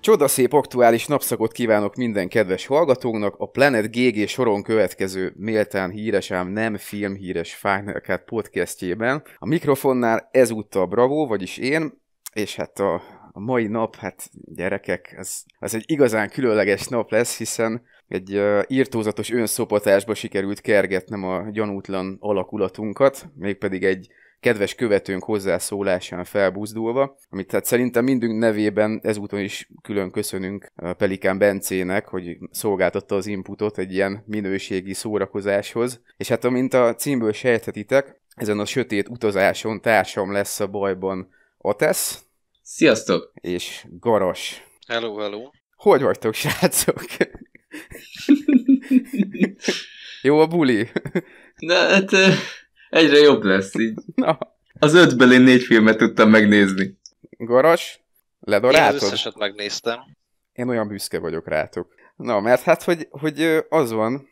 Csodaszép aktuális napszakot kívánok minden kedves hallgatóknak. A Planet GG soron következő méltán híres, ám nem filmhíres Cut podcastjében. A mikrofonnál ezúttal Bravo, vagyis én, és hát a, a mai nap, hát gyerekek, ez, ez egy igazán különleges nap lesz, hiszen egy uh, írtózatos önszopatásba sikerült kergetnem a gyanútlan alakulatunkat, mégpedig egy kedves követőnk hozzászólásán felbuzdulva, amit hát szerintem mindünk nevében ezúton is külön köszönünk Pelikán Bencének, hogy szolgáltatta az inputot egy ilyen minőségi szórakozáshoz. És hát amint a címből sejthetitek, ezen a sötét utazáson társam lesz a bajban Atesz. Sziasztok! És Garas. Hello, hello. Hogy vagytok, srácok? Jó a buli? Na, hát Egyre jobb lesz így. Na. Az ötből én négy filmet tudtam megnézni. Garas, ledoráltad? Én az összeset megnéztem. Én olyan büszke vagyok rátok. Na, mert hát, hogy, hogy az van,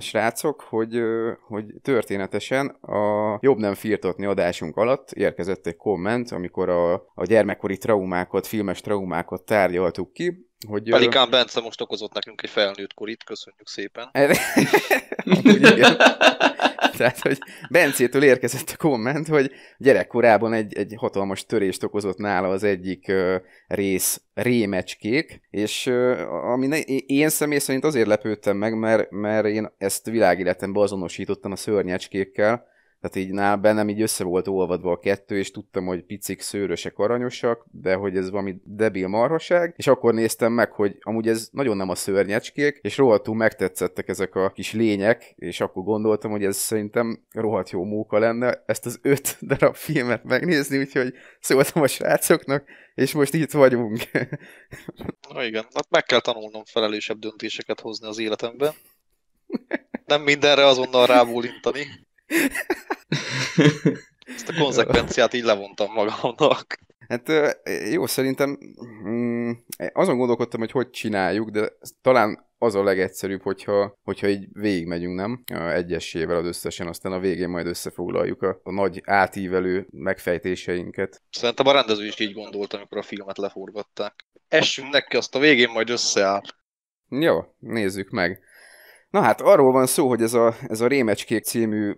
srácok, hogy, hogy történetesen a jobb nem firtatni adásunk alatt érkezett egy komment, amikor a, a gyermekkori traumákat, filmes traumákat tárgyaltuk ki, hogy... Pelikán Bence most okozott nekünk egy felnőtt korit, köszönjük szépen. igen. Tehát, hogy Bencétől érkezett a komment, hogy gyerekkorában egy, egy hatalmas törést okozott nála az egyik uh, rész rémecskék, és uh, ami én személy szerint azért lepődtem meg, mert, mert én ezt világéletemben azonosítottam a szörnyecskékkel, tehát így nál bennem így össze volt olvadva a kettő, és tudtam, hogy picik, szőrösek, aranyosak, de hogy ez valami debil marhaság, és akkor néztem meg, hogy amúgy ez nagyon nem a szörnyecskék, és rohadtul megtetszettek ezek a kis lények, és akkor gondoltam, hogy ez szerintem rohadt jó móka lenne ezt az öt darab filmet megnézni, úgyhogy szóltam a srácoknak, és most itt vagyunk. Na igen, hát meg kell tanulnom felelősebb döntéseket hozni az életemben. Nem mindenre azonnal rábólintani. Ezt a konzekvenciát így levontam magamnak. Hát jó, szerintem mm, azon gondolkodtam, hogy hogy csináljuk, de talán az a legegyszerűbb, hogyha, hogyha így végigmegyünk, nem? Egyesével az összesen, aztán a végén majd összefoglaljuk a, a nagy átívelő megfejtéseinket. Szerintem a rendező is így gondolt, amikor a filmet leforgatták. Essünk neki, azt a végén majd összeáll. Jó, nézzük meg. Na hát arról van szó, hogy ez a, ez a Rémecskék című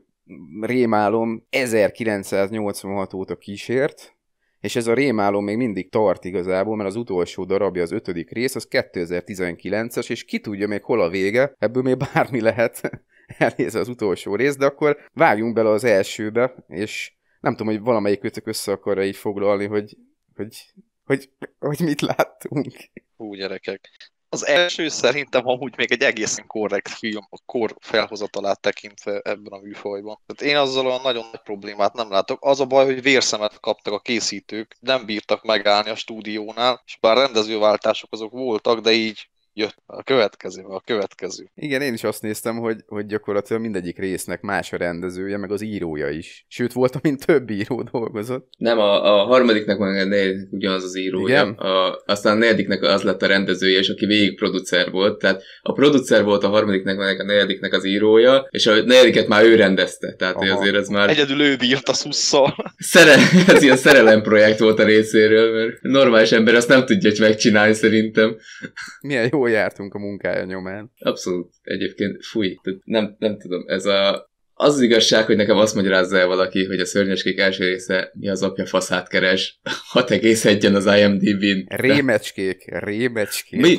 rémálom 1986 óta kísért, és ez a rémálom még mindig tart igazából, mert az utolsó darabja, az ötödik rész, az 2019-es, és ki tudja még hol a vége, ebből még bármi lehet elnézve az utolsó rész, de akkor vágjunk bele az elsőbe, és nem tudom, hogy valamelyik kötök össze akarja így foglalni, hogy, hogy, hogy, hogy mit láttunk. Hú, gyerekek az első szerintem amúgy még egy egészen korrekt film, a kor felhozatalát tekintve ebben a műfajban. Tehát én azzal olyan nagyon nagy problémát nem látok. Az a baj, hogy vérszemet kaptak a készítők, nem bírtak megállni a stúdiónál, és bár rendezőváltások azok voltak, de így jött a következő, a következő. Igen, én is azt néztem, hogy, hogy gyakorlatilag mindegyik résznek más a rendezője, meg az írója is. Sőt, volt, amint több író dolgozott. Nem, a, a harmadiknak van a negyedik ugyanaz az írója. Igen? A, aztán a negyediknek az lett a rendezője, és aki végig producer volt. Tehát a producer volt a harmadiknek, meg a negyediknek az írója, és a negyediket már ő rendezte. Tehát Aha. azért ez már... Egyedül ő bírt a szusszal. Szere... ez ilyen szerelem projekt volt a részéről, mert normális ember azt nem tudja megcsinálni szerintem. Milyen jó jártunk a munkája nyomán. Abszolút. Egyébként fúj. Nem, nem tudom, ez a az az igazság, hogy nekem azt magyarázza el valaki, hogy a szörnyeskék első része mi az apja faszát keres, 6,1-en az IMDb-n. Rémecskék, rémecskék. Mi?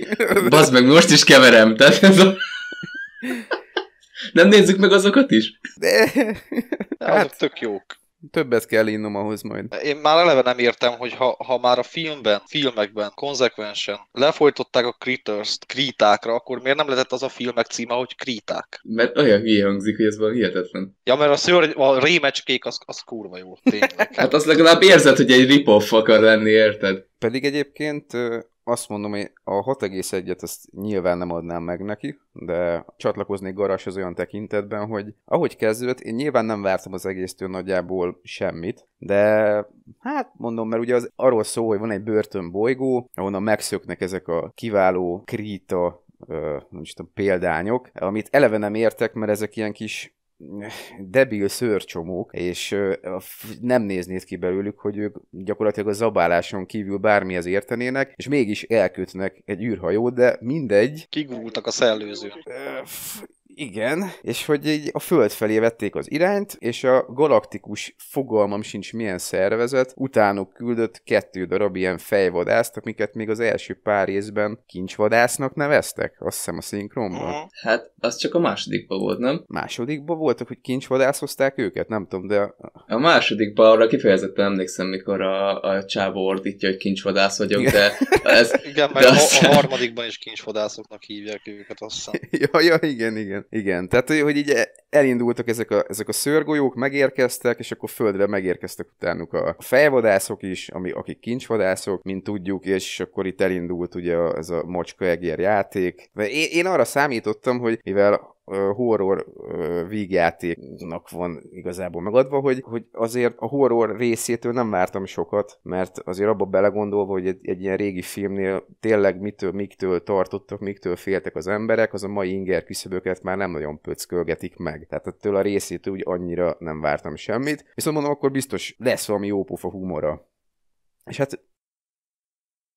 Bazd meg, most is keverem, tehát ez a... Nem nézzük meg azokat is? De... Hát, azok tök jók. Többet kell innom ahhoz majd. Én már eleve nem értem, hogy ha, ha már a filmben, filmekben konzekvensen lefolytották a Critters-t krítákra, akkor miért nem lehetett az a filmek címe, hogy kríták? Mert olyan hülye hangzik, hogy ez van hihetetlen. Ja, mert a, szőr, a rémecskék az, az kurva jó, tényleg. hát azt legalább érzed, hogy egy rip akar lenni, érted? Pedig egyébként azt mondom, hogy a 6,1-et azt nyilván nem adnám meg neki, de csatlakoznék Garas az olyan tekintetben, hogy ahogy kezdődött, én nyilván nem vártam az egésztől nagyjából semmit, de hát mondom, mert ugye az arról szól, hogy van egy börtönbolygó, ahonnan megszöknek ezek a kiváló krita nem is tudom, példányok, amit eleve nem értek, mert ezek ilyen kis debil szőrcsomók, és nem néznéd ki belőlük, hogy ők gyakorlatilag a zabáláson kívül bármihez értenének, és mégis elkötnek egy űrhajót, de mindegy. Kigurultak a szellőzőn. Igen, és hogy így a föld felé vették az irányt, és a galaktikus fogalmam sincs milyen szervezet, utánuk küldött kettő darab ilyen fejvadászt, amiket még az első pár részben kincsvadásznak neveztek, azt hiszem a szinkronban. Uh-huh. Hát, az csak a másodikban volt, nem? Másodikban voltak, hogy kincsvadászozták őket? Nem tudom, de... A másodikban arra kifejezetten emlékszem, mikor a, a csávó ordítja, hogy kincsvadász vagyok, Igen. de ez... Igen, de az... a, a harmadikban is kincsvadászoknak hívják őket, azt hiszem. ja, ja, igen, igen. Igen, tehát hogy így elindultak ezek a, ezek a szörgolyók, megérkeztek, és akkor földre megérkeztek utánuk a fejvadászok is, ami, akik kincsvadászok, mint tudjuk, és akkor itt elindult ugye ez a mocska egér játék. Én, én arra számítottam, hogy mivel horror vígjátéknak van igazából megadva, hogy, hogy azért a horror részétől nem vártam sokat, mert azért abba belegondolva, hogy egy, egy ilyen régi filmnél tényleg mitől, miktől tartottak, miktől féltek az emberek, az a mai inger küszöböket már nem nagyon pöckölgetik meg. Tehát ettől a részétől úgy annyira nem vártam semmit. Viszont mondom, akkor biztos lesz valami jópofa humora. És hát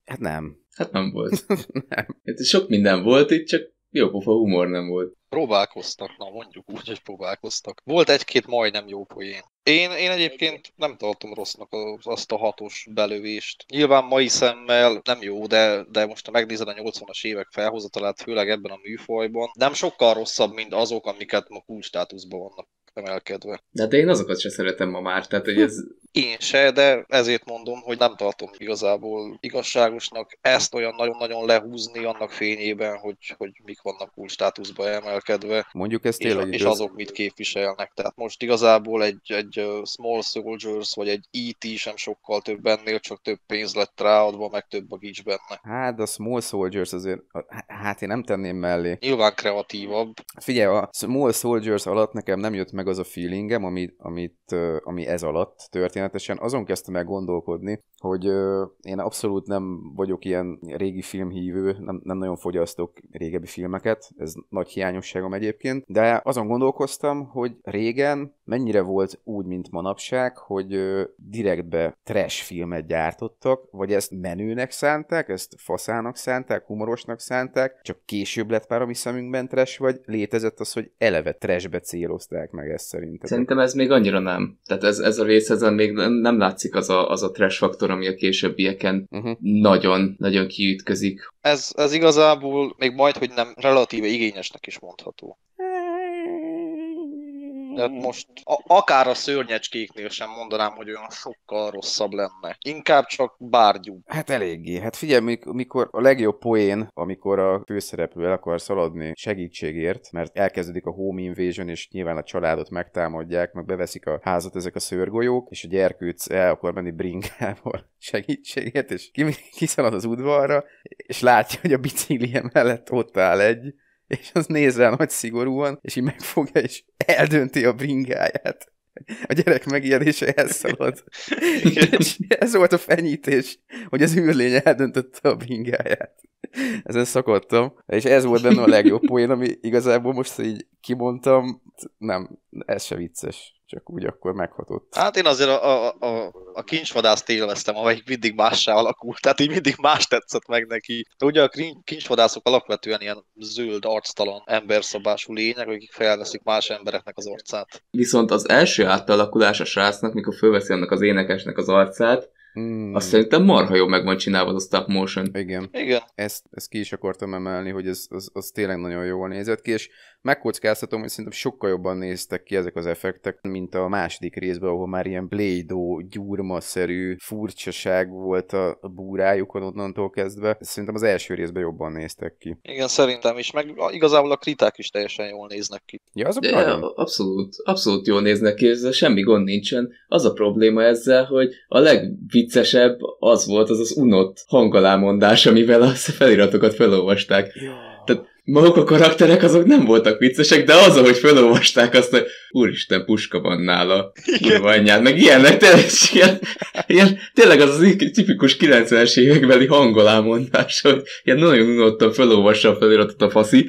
Hát nem. Hát nem volt. nem. Hát sok minden volt itt, csak jó pofa humor nem volt. Próbálkoztak, na mondjuk úgy, hogy próbálkoztak. Volt egy-két majdnem jó poén. Én, én egyébként nem tartom rossznak az, azt a hatos belövést. Nyilván mai szemmel nem jó, de, de most ha megnézed a 80-as évek felhozatalát, főleg ebben a műfajban, nem sokkal rosszabb, mint azok, amiket ma kulcstátuszban vannak emelkedve. De, de én azokat sem szeretem ma már, tehát hogy ez én se, de ezért mondom, hogy nem tartom igazából igazságosnak ezt olyan nagyon-nagyon lehúzni annak fényében, hogy, hogy mik vannak új státuszba emelkedve. Mondjuk ez tényleg és, és azok mit képviselnek. Tehát most igazából egy, egy Small Soldiers vagy egy E.T. sem sokkal több ennél, csak több pénz lett ráadva, meg több a gics benne. Hát a Small Soldiers azért, hát én nem tenném mellé. Nyilván kreatívabb. Figyelj, a Small Soldiers alatt nekem nem jött meg az a feelingem, ami, amit, ami ez alatt történt történetesen azon kezdtem el gondolkodni, hogy én abszolút nem vagyok ilyen régi filmhívő, nem, nem nagyon fogyasztok régebbi filmeket, ez nagy hiányosságom egyébként, de azon gondolkoztam, hogy régen mennyire volt úgy, mint manapság, hogy direktbe trash filmet gyártottak, vagy ezt menőnek szánták, ezt faszának szánták, humorosnak szánták, csak később lett pár a mi szemünkben trash, vagy létezett az, hogy eleve trashbe célozták meg ezt szerintem. Szerintem ez még annyira nem. Tehát ez, ez a rész ezen még nem látszik az a, az a trash faktor, ami a későbbieken uh-huh. nagyon, nagyon kiütközik. Ez, ez igazából még majd, hogy nem relatíve igényesnek is mondható. De most a, akár a szörnyecskéknél sem mondanám, hogy olyan sokkal rosszabb lenne. Inkább csak bárgyú. Hát eléggé. Hát figyelj, mikor a legjobb poén, amikor a főszereplő el akar szaladni segítségért, mert elkezdődik a home invasion, és nyilván a családot megtámadják, meg beveszik a házat ezek a szörgolyók, és a gyerkőc el akar menni bringával segítségért, és kiszalad az udvarra, és látja, hogy a biciklije mellett ott áll egy és az néz rá nagy szigorúan, és így megfogja, és eldönti a bringáját. A gyerek megijedése elszalad. és ez volt a fenyítés, hogy az űrlény eldöntötte a bringáját. Ezen szakadtam. És ez volt benne a legjobb poén, ami igazából most így kimondtam, nem, ez se vicces csak úgy akkor meghatott. Hát én azért a, a, a, a kincsvadászt élveztem, amelyik mindig mássá alakult, tehát így mindig más tetszett meg neki. De ugye a kincsvadászok alapvetően ilyen zöld, arctalan, emberszabású lények, akik felveszik más embereknek az arcát. Viszont az első átalakulás a srácnak, mikor fölveszi annak az énekesnek az arcát, Hmm. Azt szerintem marha jó meg van csinálva a stop motion. Igen. Igen. Ezt, ezt ki is akartam emelni, hogy ez, az, az tényleg nagyon jól nézett ki, és megkockáztatom, hogy szerintem sokkal jobban néztek ki ezek az effektek, mint a második részben, ahol már ilyen Blade-o, gyurma-szerű furcsaság volt a, búrájukon onnantól kezdve. Szerintem az első részben jobban néztek ki. Igen, szerintem is, meg igazából a kriták is teljesen jól néznek ki. Ja, azok De nagyon... abszolút, abszolút jól néznek ki, ezzel semmi gond nincsen. Az a probléma ezzel, hogy a legviccesebb az volt az az unott hangalámondás, amivel a feliratokat felolvasták. Ja tehát maguk a karakterek azok nem voltak viccesek, de az, ahogy felolvasták azt, hogy úristen, puska van nála, kurva anyád, meg ilyenek, tényleg, ilyen, ilyen, tényleg az az tipikus 90-es évekbeli hangolámondás, hogy ilyen nagyon unottan felolvassa a feliratot a faszi,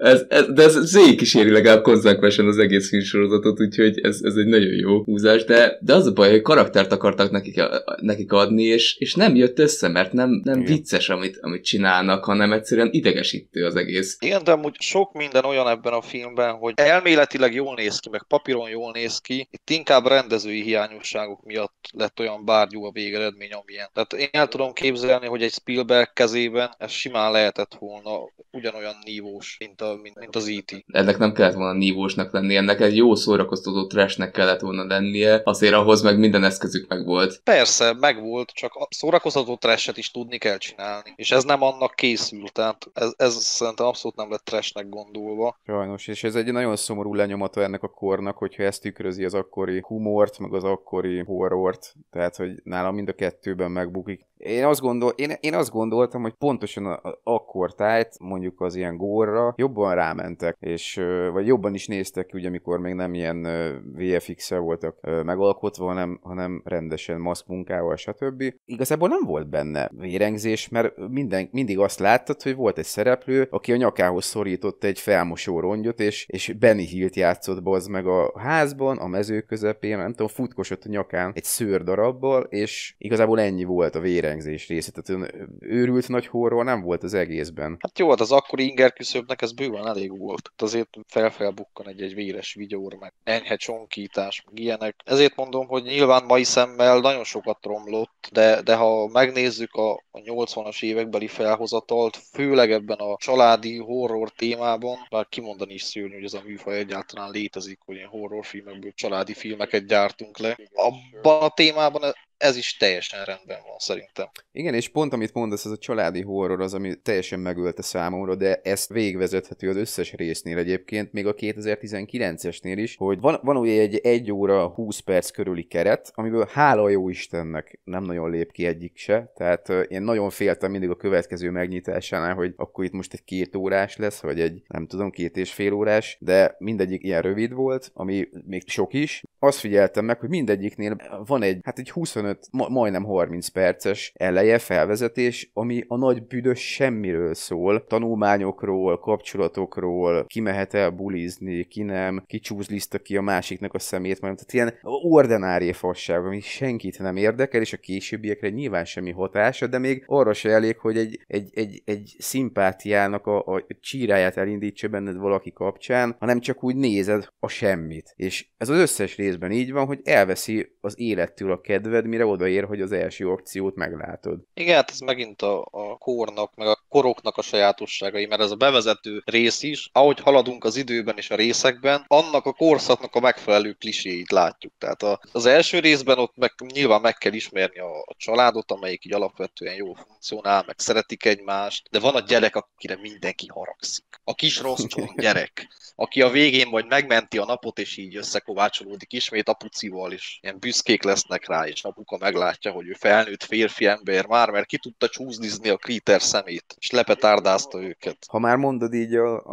ez, ez, de ez, ez kíséri legalább konzekvensen az egész filmsorozatot, úgyhogy ez, ez egy nagyon jó húzás, de, de az a baj, hogy karaktert akartak nekik, nekik adni, és, és nem jött össze, mert nem, nem vicces, amit, amit csinálnak, hanem egyszerűen idegesítő az egész. Igen, de amúgy sok minden olyan ebben a filmben, hogy elméletileg jól néz ki, meg papíron jól néz ki, itt inkább rendezői hiányosságok miatt lett olyan bárgyú a végeredmény, amilyen. Tehát én el tudom képzelni, hogy egy Spielberg kezében ez simán lehetett volna ugyanolyan nívós, mint, a, mint, mint az E.T. Ennek nem kellett volna nívósnak lenni, ennek egy jó szórakoztató trashnek kellett volna lennie, azért ahhoz meg minden eszközük meg volt. Persze, meg volt, csak a szórakoztató trashet is tudni kell csinálni. És ez nem annak készült, tehát ez, ez szerintem abszolút nem lett trashnek gondolva. Sajnos, és ez egy nagyon szomorú lenyomata ennek a kornak, hogyha ezt tükrözi az akkori humort, meg az akkori horrort, tehát hogy nálam mind a kettőben megbukik. Én azt, gondol, én, én azt gondoltam, hogy pontosan a, a, akkor tájt, mondjuk az ilyen górra jobban rámentek, és vagy jobban is néztek, ugye amikor még nem ilyen VFX-el voltak megalkotva, hanem, hanem rendesen maszkmunkával, stb. Igazából nem volt benne vérengzés, mert minden, mindig azt láttad, hogy volt egy szereplő, aki a nyakához szorított egy felmosó rongyot, és, és Benny Hilt játszott az meg a házban, a mező közepén, nem tudom, futkosott a nyakán egy szőr darabbal, és igazából ennyi volt a vére vérengzés része, tehát őrült nagy horror nem volt az egészben. Hát jó, hát az akkori inger küszöbnek ez bőven elég volt. Azért felfelbukkan egy-egy véres vigyór, meg enyhe csonkítás, meg ilyenek. Ezért mondom, hogy nyilván mai szemmel nagyon sokat romlott, de, de ha megnézzük a, a 80-as évekbeli felhozatalt, főleg ebben a családi horror témában, bár kimondani is szörnyű, hogy ez a műfaj egyáltalán létezik, hogy ilyen horrorfilmekből családi filmeket gyártunk le. Abban a témában ez is teljesen rendben van szerintem. Igen, és pont amit mondasz, ez a családi horror az, ami teljesen megölte számomra, de ezt végvezethető az összes résznél egyébként, még a 2019-esnél is, hogy van, van ugye egy 1 óra 20 perc körüli keret, amiből hála jó Istennek nem nagyon lép ki egyik se, tehát én nagyon féltem mindig a következő megnyitásánál, hogy akkor itt most egy két órás lesz, vagy egy nem tudom, két és fél órás, de mindegyik ilyen rövid volt, ami még sok is. Azt figyeltem meg, hogy mindegyiknél van egy, hát egy 25 25, ma, majdnem 30 perces eleje, felvezetés, ami a nagy büdös semmiről szól. Tanulmányokról, kapcsolatokról, ki mehet el bulizni, ki nem, ki csúzliszta ki a másiknak a szemét, mert tehát ilyen ordinári fasság, ami senkit nem érdekel, és a későbbiekre nyilván semmi hatása, de még arra se elég, hogy egy, egy, egy, egy szimpátiának a, a csíráját elindítsa benned valaki kapcsán, hanem csak úgy nézed a semmit. És ez az összes részben így van, hogy elveszi az élettől a kedved, mire odaér, hogy az első akciót meglátod. Igen, hát ez megint a, a kornak, meg a koroknak a sajátosságai, mert ez a bevezető rész is, ahogy haladunk az időben és a részekben, annak a korszaknak a megfelelő kliséit látjuk. Tehát a, az első részben ott meg, nyilván meg kell ismerni a, a családot, amelyik így alapvetően jól funkcionál, meg szeretik egymást, de van a gyerek, akire mindenki haragszik. A kis rossz gyerek, aki a végén majd megmenti a napot, és így összekovácsolódik ismét apucival, és ilyen büszkék lesznek rá, és apuka meglátja, hogy ő felnőtt férfi ember már, mert ki tudta csúznizni a Kriter szemét, és lepetárdázta őket. Ha már mondod így a,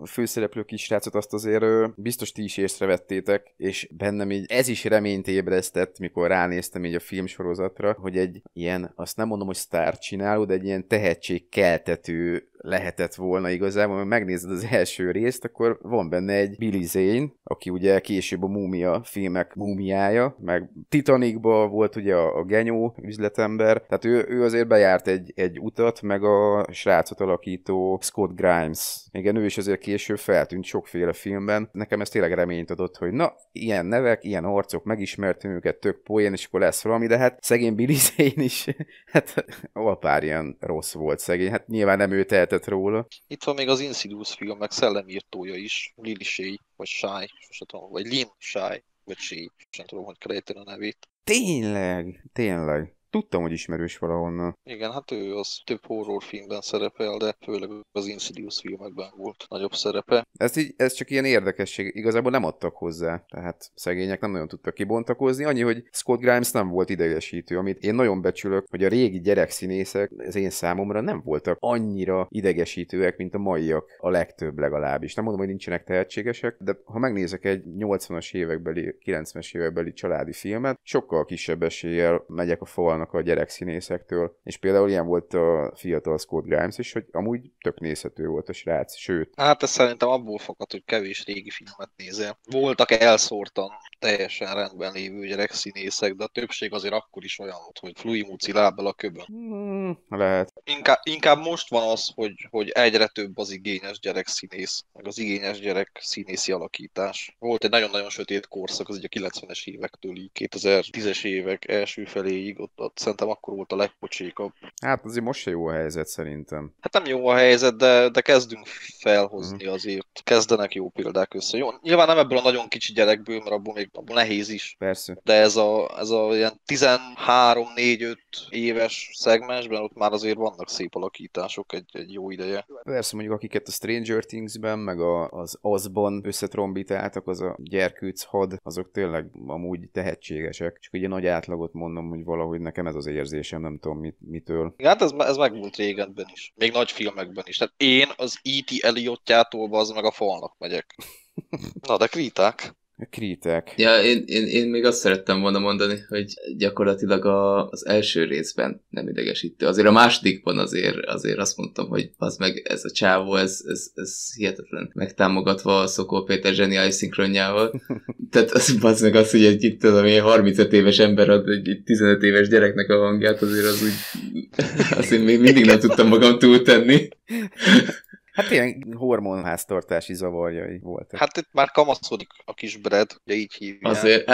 a főszereplő kisrácot, azt azért biztos ti is észrevettétek, és bennem így ez is reményt ébresztett, mikor ránéztem így a filmsorozatra, hogy egy ilyen, azt nem mondom, hogy sztár csináló, de egy ilyen tehetségkeltető lehetett volna igazából, mert megnézed az első részt, akkor van benne egy Billy Zane, aki ugye később a Múmia filmek múmiája, meg Titanicba volt ugye a, a genyó üzletember, tehát ő, ő azért bejárt egy, egy utat, meg a srácot alakító Scott Grimes. Igen, ő is azért később feltűnt sokféle filmben. Nekem ez tényleg reményt adott, hogy na, ilyen nevek, ilyen arcok, megismertem őket, tök poén, és akkor lesz valami, de hát szegény Billy Zane is, hát alpár ilyen rossz volt szegény, hát nyilván nem ő tehet lehetett róla. Itt van még az Insidious film, meg szellemírtója is, Lily Shay, vagy Shy, sosem tudom, vagy Lin Shy, vagy Shay, sem tudom, hogy kell a nevét. Tényleg, tényleg. Tudtam, hogy ismerős valahonnan. Igen, hát ő az több horrorfilmben szerepel, de főleg az Insidious filmekben volt nagyobb szerepe. Ez, így, ez csak ilyen érdekesség, igazából nem adtak hozzá, tehát szegények nem nagyon tudtak kibontakozni, annyi, hogy Scott Grimes nem volt idegesítő, amit én nagyon becsülök, hogy a régi gyerekszínészek az én számomra nem voltak annyira idegesítőek, mint a maiak, a legtöbb legalábbis. Nem mondom, hogy nincsenek tehetségesek, de ha megnézek egy 80-as évekbeli, 90-es évekbeli családi filmet, sokkal kisebb eséllyel megyek a falnak elválnak a gyerekszínészektől. És például ilyen volt a fiatal Scott Grimes is, hogy amúgy tök nézhető volt a srác, sőt. Hát ez szerintem abból fakad, hogy kevés régi filmet nézel. Voltak elszórtan teljesen rendben lévő gyerekszínészek, de a többség azért akkor is olyan volt, hogy Fluimuci lábbal a köbön. Hmm, lehet. Inkább, inkább most van az, hogy, hogy egyre több az igényes gyerekszínész, meg az igényes gyerek színészi alakítás. Volt egy nagyon-nagyon sötét korszak, az ugye a 90-es évektől így 2010-es évek első feléig, ott, ott szerintem akkor volt a legpocsékabb. Hát azért most se jó a helyzet szerintem. Hát nem jó a helyzet, de, de kezdünk felhozni uh-huh. azért. Kezdenek jó példák össze. Jó, nyilván nem ebből a nagyon kicsi gyerekből, mert abból még abból nehéz is. Persze. De ez a, ez a ilyen 13-4-5 éves szegmensben ott már azért vannak szép alakítások egy, egy jó ideje. Persze mondjuk akiket a Stranger Things-ben, meg a, az Azban összetrombitáltak, az a gyerkőc had, azok tényleg amúgy tehetségesek. Csak ugye nagy átlagot mondom, hogy valahogy nekem ez az érzésem, nem tudom mit, mitől. Hát ez, ez meg volt régenben is. Még nagy filmekben is. Tehát én az E.T. Eliotjától az meg a falnak megyek. Na, de kriták. Kritek. Ja, én, én, én még azt szerettem volna mondani, hogy gyakorlatilag a, az első részben nem idegesítő. Azért a másodikban azért, azért azt mondtam, hogy az meg ez a csávó, ez, ez, ez hihetetlen. Megtámogatva a Szokó Péter zseniális szinkronjával. Tehát az, az meg az, hogy egy itt tudom én 35 éves ember ad egy 15 éves gyereknek a hangját, azért az úgy, azt én még mindig nem tudtam magam túltenni. Hát ilyen hormonháztartási zavarjai voltak. Hát itt már kamaszkodik a kis Brad, ugye így hívják. Azért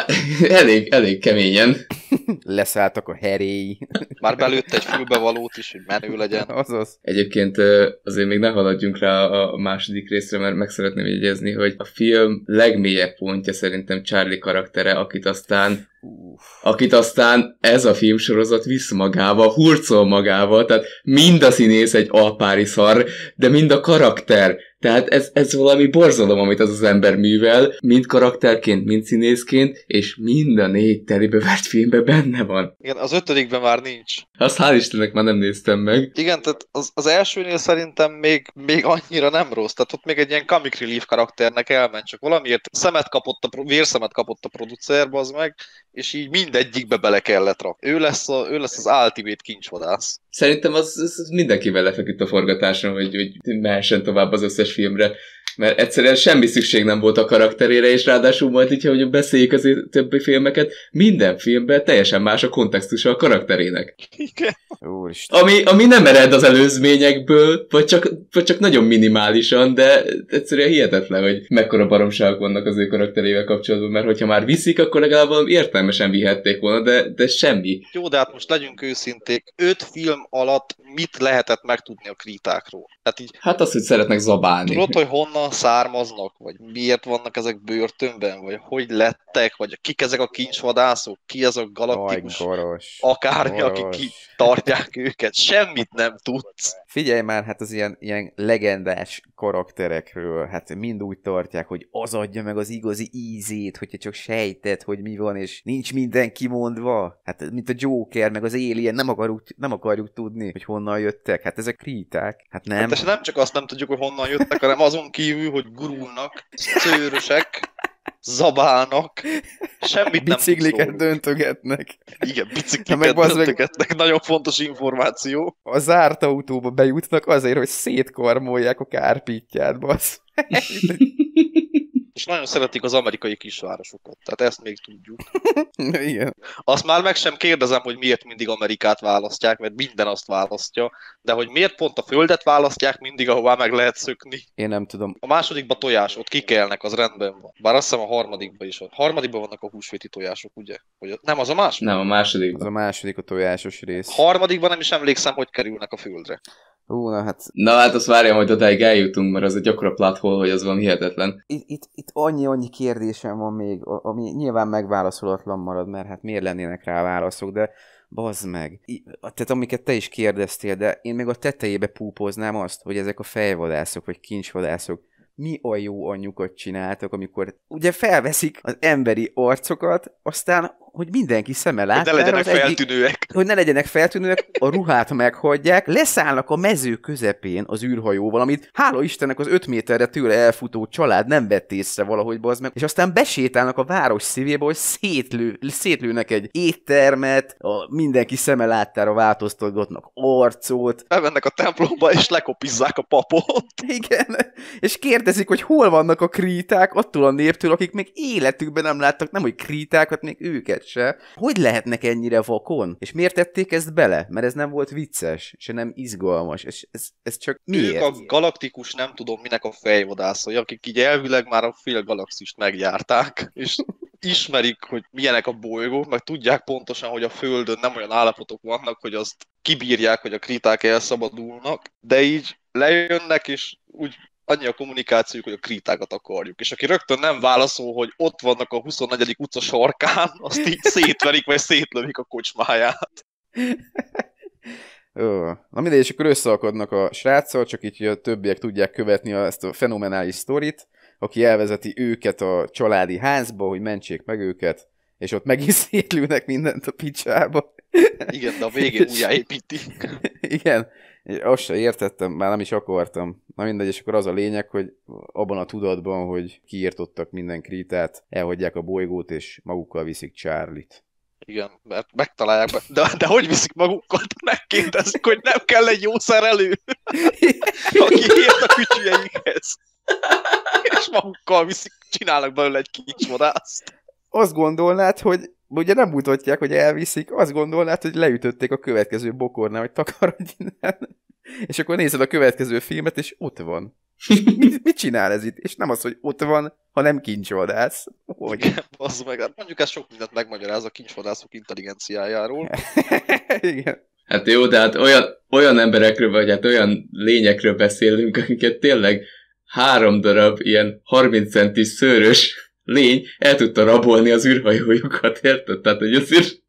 elég, elég keményen. Leszálltak a heréi. Már belőtt egy fülbevalót is, hogy menő legyen. Azaz. Egyébként azért még ne haladjunk rá a második részre, mert meg szeretném jegyezni, hogy a film legmélyebb pontja szerintem Charlie karaktere, akit aztán. Akit aztán ez a filmsorozat visz magával, hurcol magával, tehát mind a színész egy alpári szar, de mind a karakter tehát ez, ez valami borzalom, amit az az ember művel, mind karakterként, mind színészként, és mind a négy telibe vett filmben benne van. Igen, az ötödikben már nincs. Azt hál' Istennek már nem néztem meg. Igen, tehát az, az elsőnél szerintem még, még annyira nem rossz, tehát ott még egy ilyen comic relief karakternek elment, csak valamiért szemet kapott a, vérszemet kapott a producer, az meg, és így mindegyikbe bele kellett rakni. Ő lesz, a, ő lesz az ultimate kincsvadász. Szerintem az, az mindenkivel lefeküdt a forgatáson, hogy, hogy mehessen tovább az összes filmre mert egyszerűen semmi szükség nem volt a karakterére, és ráadásul majd így, hogy beszéljük az többi filmeket, minden filmben teljesen más a kontextusa a karakterének. Igen. Ami, ami nem ered az előzményekből, vagy csak, vagy csak nagyon minimálisan, de egyszerűen hihetetlen, hogy mekkora baromságok vannak az ő karakterével kapcsolatban, mert hogyha már viszik, akkor legalább valami értelmesen vihették volna, de, de semmi. Jó, de hát most legyünk őszinték. Öt film alatt mit lehetett megtudni a kritákról? Hát, így, hát az, hogy szeretnek zabálni. Tudod, hogy honnan származnak, vagy miért vannak ezek bőrtönben, vagy hogy lettek, vagy kik ezek a kincsvadászok, ki ez a galaktikus akármi, akik ki tartják őket, semmit nem tudsz. Figyelj már, hát az ilyen, ilyen legendás karakterekről, hát mind úgy tartják, hogy az adja meg az igazi ízét, hogyha csak sejted, hogy mi van, és nincs minden kimondva. Hát mint a Joker, meg az Alien, nem akarjuk, nem akarjuk tudni, hogy honnan jöttek. Hát ezek kríták. Hát nem. Hát nem csak azt nem tudjuk, hogy honnan jöttek, hanem azon kívül, hogy gurulnak, szőrösek, zabálnak, semmit nem Bicikliket döntögetnek. Igen, bicikliket meg döntögetnek, meg... nagyon fontos információ. A zárt autóba bejutnak azért, hogy szétkormolják a kárpítját, basz. nagyon szeretik az amerikai kisvárosokat, tehát ezt még tudjuk. Igen. Azt már meg sem kérdezem, hogy miért mindig Amerikát választják, mert minden azt választja, de hogy miért pont a Földet választják mindig, ahová meg lehet szökni. Én nem tudom. A másodikba tojás, ott kikelnek, az rendben van. Bár azt hiszem a harmadikba is. A harmadikban vannak a húsvéti tojások, ugye? Hogy nem, az a második? Nem, a második. Az a második a tojásos rész. A harmadikban nem is emlékszem, hogy kerülnek a földre. Hú, na hát... Na hát azt várjam, hogy odáig eljutunk, mert az egy akkora plathol, hogy az van hihetetlen. Itt, itt, itt annyi-annyi kérdésem van még, ami nyilván megválaszolatlan marad, mert hát miért lennének rá válaszok, de bazd meg. Tehát amiket te is kérdeztél, de én még a tetejébe púpoznám azt, hogy ezek a fejvadászok, vagy kincsvadászok mi a jó anyukat csináltak, amikor ugye felveszik az emberi arcokat, aztán hogy mindenki szeme lát. Hogy ne legyenek feltűnőek. Egyik, hogy ne legyenek feltűnőek, a ruhát meghagyják, leszállnak a mező közepén az űrhajóval, amit hála Istennek az öt méterre tőle elfutó család nem vett észre valahogy, bazd meg, és aztán besétálnak a város szívébe, hogy szétlő, szétlőnek egy éttermet, a mindenki szeme láttára változtatgatnak arcot. Bemennek a templomba, és lekopizzák a papot. Igen, és kérdezik, hogy hol vannak a kríták attól a néptől, akik még életükben nem láttak, nem hogy krítákat, még őket se. Hogy lehetnek ennyire vakon? És miért tették ezt bele? Mert ez nem volt vicces, se nem izgalmas. És ez, ez csak miért? Ők a galaktikus nem tudom minek a fejvadászai, akik így elvileg már a fél galaxist megjárták, és ismerik, hogy milyenek a bolygók, meg tudják pontosan, hogy a Földön nem olyan állapotok vannak, hogy azt kibírják, hogy a kriták elszabadulnak, de így lejönnek, és úgy annyi a kommunikációjuk, hogy a krítákat akarjuk. És aki rögtön nem válaszol, hogy ott vannak a 24. utca sarkán, azt így szétverik, vagy szétlövik a kocsmáját. Ó, na mindegy, és akkor összeakadnak a sráccal, csak így, hogy a többiek tudják követni ezt a fenomenális sztorit, aki elvezeti őket a családi házba, hogy mentsék meg őket, és ott megint szétlőnek mindent a picsába. Igen, de a végén újjáépíti. Igen, azt se értettem, már nem is akartam. Na mindegy, és akkor az a lényeg, hogy abban a tudatban, hogy kiírtottak minden krítát, elhagyják a bolygót, és magukkal viszik Charlie-t. Igen, mert megtalálják be. De, de hogy viszik magukkal? Megkérdezik, hogy nem kell egy jó szerelő, aki ért a kütyüjeikhez. És magukkal viszik, csinálnak belőle egy kicsodászt. Azt gondolnád, hogy ugye nem mutatják, hogy elviszik, azt gondolnád, hogy leütötték a következő bokornál, hogy takarodj innen. És akkor nézed a következő filmet, és ott van. mit, mit csinál ez itt? És nem az, hogy ott van, hanem kincsvadász. Hogy? Igen, az meg, hát mondjuk ez sok mindent megmagyaráz a kincsvadászok intelligenciájáról. Igen. Hát jó, de hát olyan, olyan emberekről, vagy hát olyan lényekről beszélünk, akiket tényleg három darab ilyen 30 centis szőrös lény el tudta rabolni az űrhajójukat, érted? Tehát, hogy azért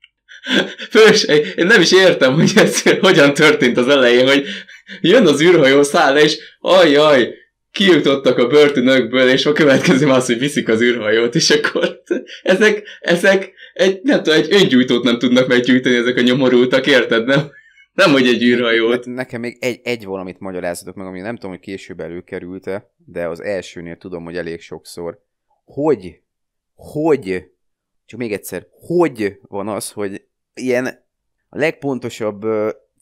Fős, én nem is értem, hogy ez hogyan történt az elején, hogy jön az űrhajó, száll és ajjaj, kijutottak a börtönökből, és a következő az, hogy viszik az űrhajót, és akkor ezek, ezek egy, nem tudom, egy öngyújtót nem tudnak meggyújtani ezek a nyomorultak, érted? Nem, nem hogy egy űrhajót. Nekem még egy, egy valamit magyarázatok meg, ami nem tudom, hogy később előkerült-e, de az elsőnél tudom, hogy elég sokszor hogy, hogy, csak még egyszer, hogy van az, hogy ilyen a legpontosabb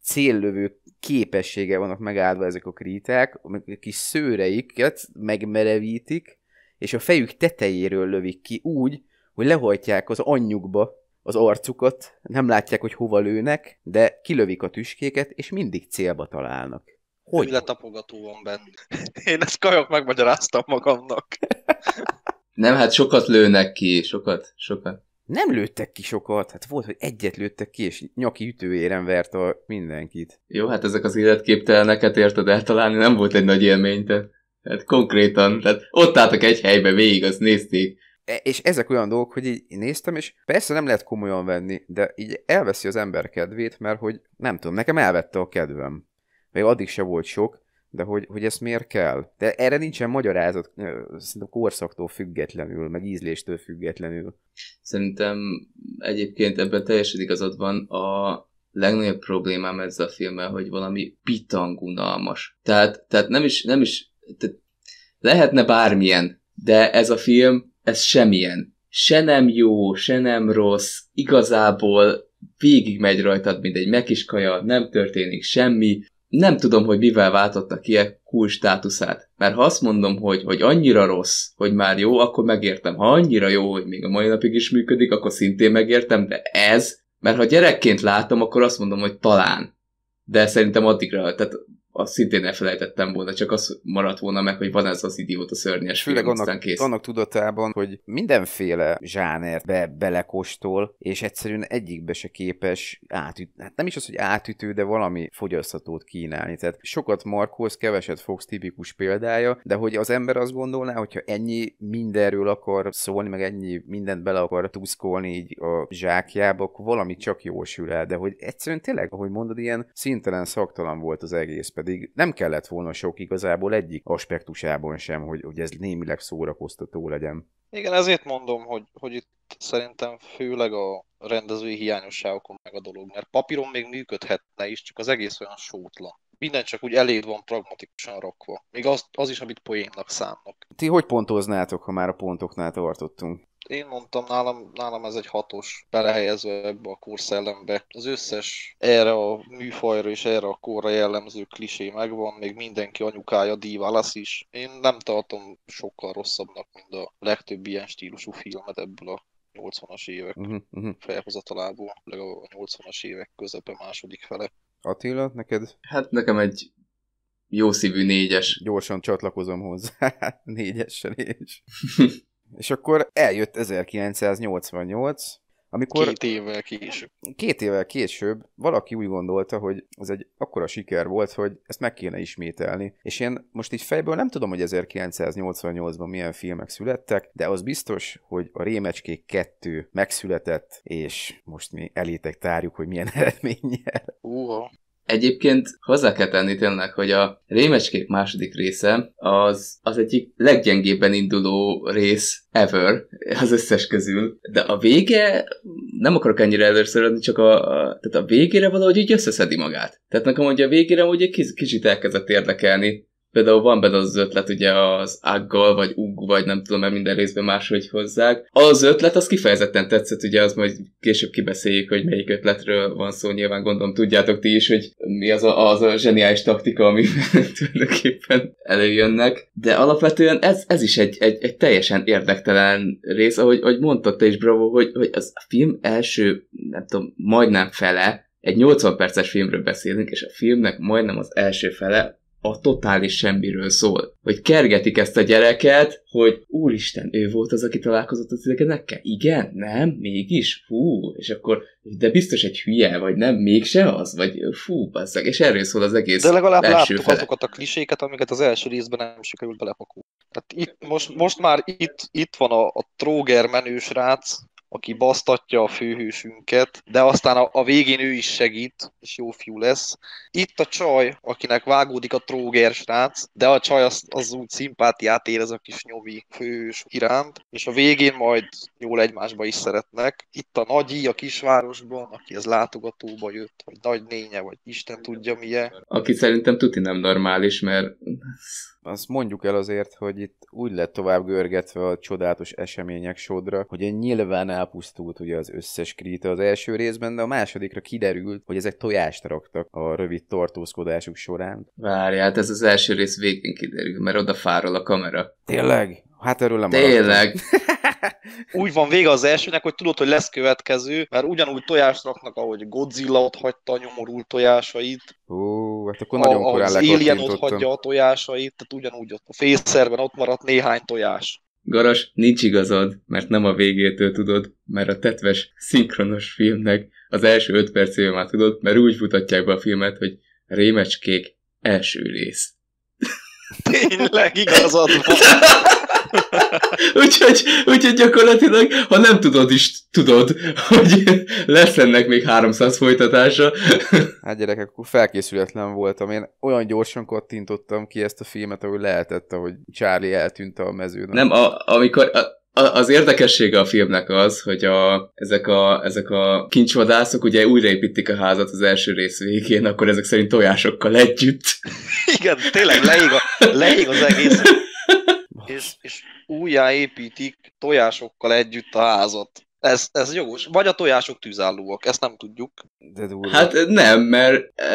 céllövő képessége vannak megáldva ezek a kríták, a kis szőreiket megmerevítik, és a fejük tetejéről lövik ki úgy, hogy lehajtják az anyjukba az arcukat, nem látják, hogy hova lőnek, de kilövik a tüskéket, és mindig célba találnak. Hogy? Letapogató van benne. Én ezt kajak megmagyaráztam magamnak. Nem, hát sokat lőnek ki, sokat, sokat. Nem lőttek ki sokat, hát volt, hogy egyet lőttek ki, és nyaki ütőéren vert a mindenkit. Jó, hát ezek az életképteleneket érted eltalálni, nem volt egy nagy élmény, tehát hát konkrétan, tehát ott álltak egy helybe végig, azt nézték. E, és ezek olyan dolgok, hogy így néztem, és persze nem lehet komolyan venni, de így elveszi az ember kedvét, mert hogy nem tudom, nekem elvette a kedvem. Még addig se volt sok, de hogy, hogy ezt miért kell? De erre nincsen magyarázat, szerintem korszaktól függetlenül, meg ízléstől függetlenül. Szerintem egyébként ebben teljesen igazad van. A legnagyobb problémám ezzel a filmmel, hogy valami pitangunalmas. Tehát, tehát nem is, nem is tehát lehetne bármilyen, de ez a film, ez semmilyen. Se nem jó, se nem rossz, igazából végig megy rajtad, mint egy mekiskaja, nem történik semmi, nem tudom, hogy mivel váltotta ki a cool státuszát. Mert ha azt mondom, hogy, hogy annyira rossz, hogy már jó, akkor megértem. Ha annyira jó, hogy még a mai napig is működik, akkor szintén megértem, de ez, mert ha gyerekként látom, akkor azt mondom, hogy talán. De szerintem addigra, tehát azt szintén elfelejtettem volna, csak az maradt volna meg, hogy van ez az idióta szörnyes Főleg film, annak, kész. annak tudatában, hogy mindenféle zsánert be, belekostol, és egyszerűen egyikbe se képes átüt, hát nem is az, hogy átütő, de valami fogyasztatót kínálni. Tehát sokat markóz, keveset fogsz tipikus példája, de hogy az ember azt gondolná, hogyha ennyi mindenről akar szólni, meg ennyi mindent bele akar tuszkolni így a zsákjába, akkor valami csak jósül el, de hogy egyszerűen tényleg, ahogy mondod, ilyen szintelen szaktalan volt az egész, pedig pedig nem kellett volna sok igazából egyik aspektusában sem, hogy, hogy ez némileg szórakoztató legyen. Igen, ezért mondom, hogy, hogy itt szerintem főleg a rendezői hiányosságokon meg a dolog, mert papíron még működhetne is, csak az egész olyan sótlan. Minden csak úgy eléd van pragmatikusan rakva. Még az, az is, amit poénnak szánnak. Ti hogy pontoznátok, ha már a pontoknál tartottunk? Én mondtam, nálam, nálam ez egy hatos belehelyezve ebbe a korszellembe. Az összes erre a műfajra és erre a korra jellemző klisé megvan, még mindenki anyukája Díválasz is. Én nem tartom sokkal rosszabbnak, mint a legtöbb ilyen stílusú filmet ebből a 80-as évek uh-huh, uh-huh. felhozatalából, legalább a 80-as évek közepe második fele. Attila, neked? Hát nekem egy jó szívű négyes. Gyorsan csatlakozom hozzá, négyessel is. És akkor eljött 1988, amikor... Két évvel később. Két évvel később valaki úgy gondolta, hogy ez egy akkora siker volt, hogy ezt meg kéne ismételni. És én most így fejből nem tudom, hogy 1988-ban milyen filmek születtek, de az biztos, hogy a Rémecskék 2 megszületett, és most mi elétek tárjuk, hogy milyen eredménnyel. Uh-huh. Egyébként hozzá kell tenni tényleg, hogy a Rémecskék második része az, az egyik leggyengébben induló rész ever az összes közül, de a vége nem akarok ennyire először adni, csak a, a, tehát a végére valahogy így összeszedi magát. Tehát nekem hogy a végére hogy egy kicsit elkezdett érdekelni Például van benne az ötlet ugye az ággal, vagy ug, vagy nem tudom, mert minden részben máshogy hozzák. Az ötlet az kifejezetten tetszett, ugye az majd később kibeszéljük, hogy melyik ötletről van szó, nyilván gondolom tudjátok ti is, hogy mi az a, az a zseniális taktika, ami tulajdonképpen előjönnek. De alapvetően ez, ez is egy, egy, egy teljesen érdektelen rész, ahogy, ahogy mondtad te is, Bravo, hogy, hogy az a film első, nem tudom, majdnem fele, egy 80 perces filmről beszélünk, és a filmnek majdnem az első fele a totális semmiről szól. Hogy kergetik ezt a gyereket, hogy úristen, ő volt az, aki találkozott az idegenekkel? Igen? Nem? Mégis? Fú, és akkor, de biztos egy hülye, vagy nem? Mégse az? Vagy fú, basszak, és erről szól az egész De legalább láttuk fele. azokat a kliséket, amiket az első részben nem sikerült belepakulni. Hát itt, most, most már itt, itt van a, a tróger menős rác, aki basztatja a főhősünket, de aztán a, a végén ő is segít, és jó fiú lesz. Itt a csaj, akinek vágódik a tróger srác, de a csaj az, az úgy szimpátiát érez a kis nyomi főhős iránt, és a végén majd jól egymásba is szeretnek. Itt a nagyi a kisvárosban, aki az látogatóba jött, vagy nagy nénye, vagy Isten tudja milyen. Aki szerintem tuti nem normális, mert azt mondjuk el azért, hogy itt úgy lett tovább görgetve a csodálatos események sodra, hogy egy nyilván elpusztult ugye az összes krita az első részben, de a másodikra kiderült, hogy ezek tojást raktak a rövid tartózkodásuk során. Várjál, ez az első rész végén kiderül, mert oda fárol a kamera. Tényleg? Hát erről nem Tényleg. úgy van vége az elsőnek, hogy tudod, hogy lesz következő, mert ugyanúgy tojást raknak, ahogy Godzilla ott hagyta a nyomorult tojásait. Ó, hát akkor nagyon a, korán Az Alien ott hagyja a tojásait, tehát ugyanúgy ott a fészerben ott maradt néhány tojás. Garas, nincs igazad, mert nem a végétől tudod, mert a tetves, szinkronos filmnek az első öt percével már tudod, mert úgy mutatják be a filmet, hogy Rémecskék első rész. Tényleg igazad van. úgyhogy, úgyhogy gyakorlatilag, ha nem tudod is, tudod, hogy lesz ennek még 300 folytatása. hát gyerekek, akkor felkészületlen voltam. Én olyan gyorsan kattintottam ki ezt a filmet, ahogy lehetett, ahogy Charlie eltűnt a mezőn. Nem, a, amikor... A, az érdekessége a filmnek az, hogy a, ezek, a, ezek a kincsvadászok ugye újraépítik a házat az első rész végén, akkor ezek szerint tojásokkal együtt. Igen, tényleg leég, a, leég az egész és, és újjáépítik tojásokkal együtt a házat. Ez, ez jogos. Vagy a tojások tűzállóak, ezt nem tudjuk. De Hát nem, mert e,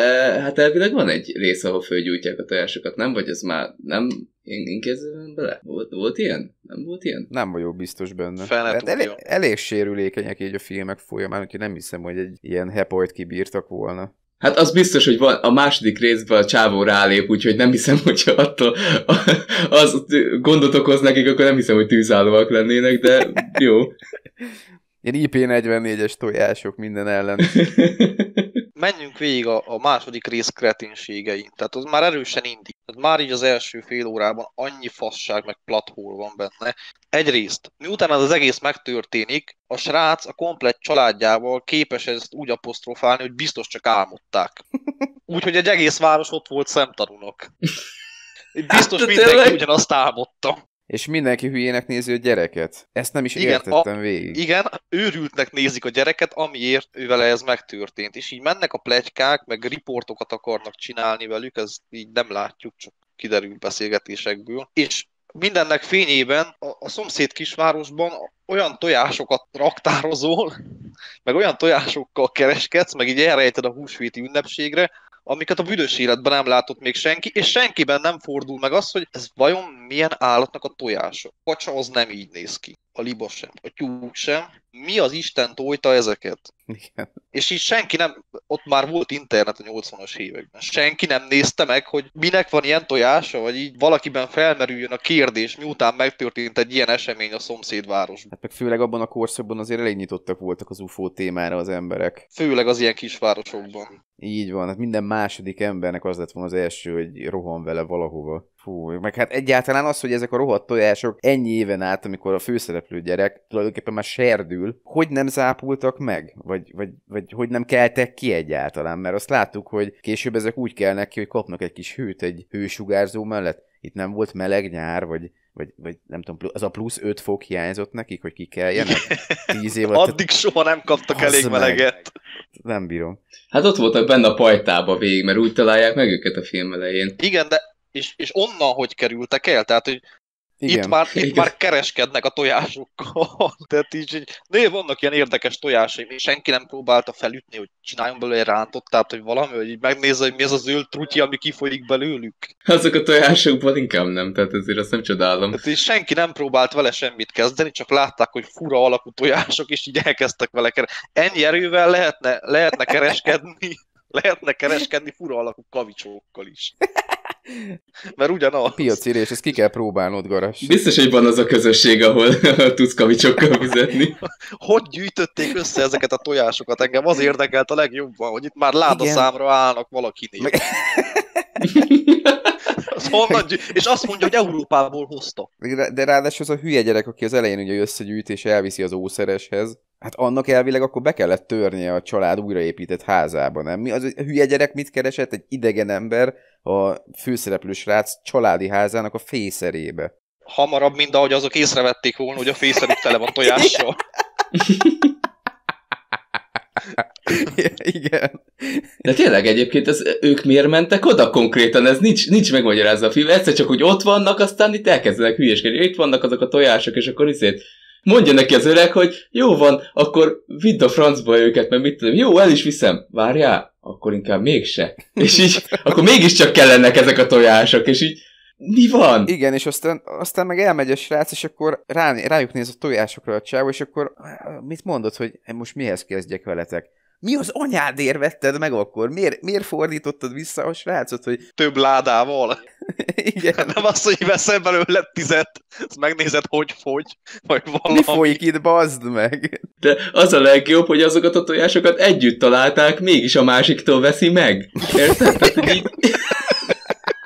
hát elvileg van egy rész, ahol fölgyújtják a tojásokat, nem? Vagy ez már nem én, én kezdem bele? Volt, volt ilyen? Nem volt ilyen? Nem vagyok biztos benne. Hát elég, elég sérülékenyek így a filmek folyamán, úgyhogy nem hiszem, hogy egy ilyen hepoid kibírtak volna. Hát az biztos, hogy van, a második részben a csávó rálép, úgyhogy nem hiszem, hogy attól az gondot okoz nekik, akkor nem hiszem, hogy tűzállóak lennének, de jó. Ilyen IP44-es tojások minden ellen. Menjünk végig a, a második rész kretinségein. Tehát az már erősen indi. Tehát már így az első fél órában annyi fasság meg plathol van benne. Egyrészt, miután az egész megtörténik, a srác a komplett családjával képes ezt úgy apostrofálni, hogy biztos csak álmodták. Úgyhogy egy egész város ott volt szemtanúnak. Biztos hát, mindenki tényleg? ugyanazt álmodta. És mindenki hülyének nézi a gyereket. Ezt nem is igen, értettem a, végig. Igen, őrültnek nézik a gyereket, amiért ővele ez megtörtént. És így mennek a plegykák, meg riportokat akarnak csinálni velük, ez így nem látjuk, csak kiderül beszélgetésekből. És mindennek fényében a, a szomszéd kisvárosban olyan tojásokat raktározol, meg olyan tojásokkal kereskedsz, meg így elrejted a húsvéti ünnepségre, amiket a büdös életben nem látott még senki, és senkiben nem fordul meg az, hogy ez vajon milyen állatnak a tojása. Pacsa az nem így néz ki. A liba sem, a tyúk sem. Mi az Isten tojta ezeket? Igen. És így senki nem, ott már volt internet a 80-as években, senki nem nézte meg, hogy minek van ilyen tojása, vagy így valakiben felmerüljön a kérdés, miután megtörtént egy ilyen esemény a szomszédvárosban. Hát meg főleg abban a korszakban azért elég nyitottak voltak az UFO témára az emberek. Főleg az ilyen kisvárosokban. Így van, hát minden második embernek az lett volna az első, hogy rohan vele valahova. Fú, meg hát egyáltalán az, hogy ezek a rohadt tojások ennyi éven át, amikor a főszereplő gyerek tulajdonképpen már serdül, hogy nem zápultak meg? Vagy, vagy, vagy hogy nem keltek ki egyáltalán? Mert azt láttuk, hogy később ezek úgy kelnek ki, hogy kapnak egy kis hőt egy hősugárzó mellett. Itt nem volt meleg nyár, vagy, vagy, vagy nem tudom, az a plusz 5 fok hiányzott nekik, hogy kikeljenek? Tíz év alatt. Addig soha nem kaptak elég meleget. Meg. Nem bírom. Hát ott voltak benne a pajtába végig, mert úgy találják meg őket a film elején. Igen, de és, és onnan hogy kerültek el? Tehát, hogy igen. Itt, már, itt már kereskednek a tojásokkal. Tehát így, így de vannak ilyen érdekes tojásai, még senki nem próbálta felütni, hogy csináljon belőle rántott, tehát hogy valami, hogy így megnézze, hogy mi ez a zöld trutyi, ami kifolyik belőlük. Azok a tojásokban inkább nem, tehát ezért azt nem csodálom. Tehát így senki nem próbált vele semmit kezdeni, csak látták, hogy fura alakú tojások, és így elkezdtek vele kereskedni. Ennyi erővel lehetne, lehetne kereskedni, lehetne kereskedni fura alakú kavicsókkal is. Mert ugyanaz. Piacérés, ezt ki kell próbálnod, Garas. Biztos, hogy van az a közösség, ahol tudsz kavicsokkal fizetni. hogy gyűjtötték össze ezeket a tojásokat? Engem az érdekelt a legjobban, hogy itt már ládaszámra állnak valakinél. Meg... honnan gyű... És azt mondja, hogy Európából hozta. De ráadásul az a hülye gyerek, aki az elején ugye összegyűjt és elviszi az ószereshez, Hát annak elvileg akkor be kellett törnie a család újraépített házába, nem? Mi az a hülye gyerek mit keresett? Egy idegen ember a főszereplő srác családi házának a fészerébe. Hamarabb, mint ahogy azok észrevették volna, hogy a fészerük tele van tojással. Igen. De tényleg egyébként ez, ők miért mentek oda konkrétan? Ez nincs, nincs megmagyarázva a film. Egyszer csak, hogy ott vannak, aztán itt elkezdenek hülyeskedni. Itt vannak azok a tojások, és akkor izét mondja neki az öreg, hogy jó van, akkor vidd a francba őket, mert mit tudom, jó, el is viszem. Várjál, akkor inkább mégse. És így, akkor mégiscsak kellenek ezek a tojások, és így, mi van? Igen, és aztán, aztán meg elmegy a srác, és akkor rá, rájuk néz a tojásokra a csávó, és akkor mit mondod, hogy most mihez kezdjek veletek? Mi az anyádért vetted meg akkor? Miért, miért fordítottad vissza a srácot, hogy... Több ládával. Igen. Nem azt, hogy veszem belőle tizet, azt megnézed, hogy fogy, vagy valami. Mi folyik itt, bazd meg? De az a legjobb, hogy azokat a tojásokat együtt találták, mégis a másiktól veszi meg. Érted? Tehát, így...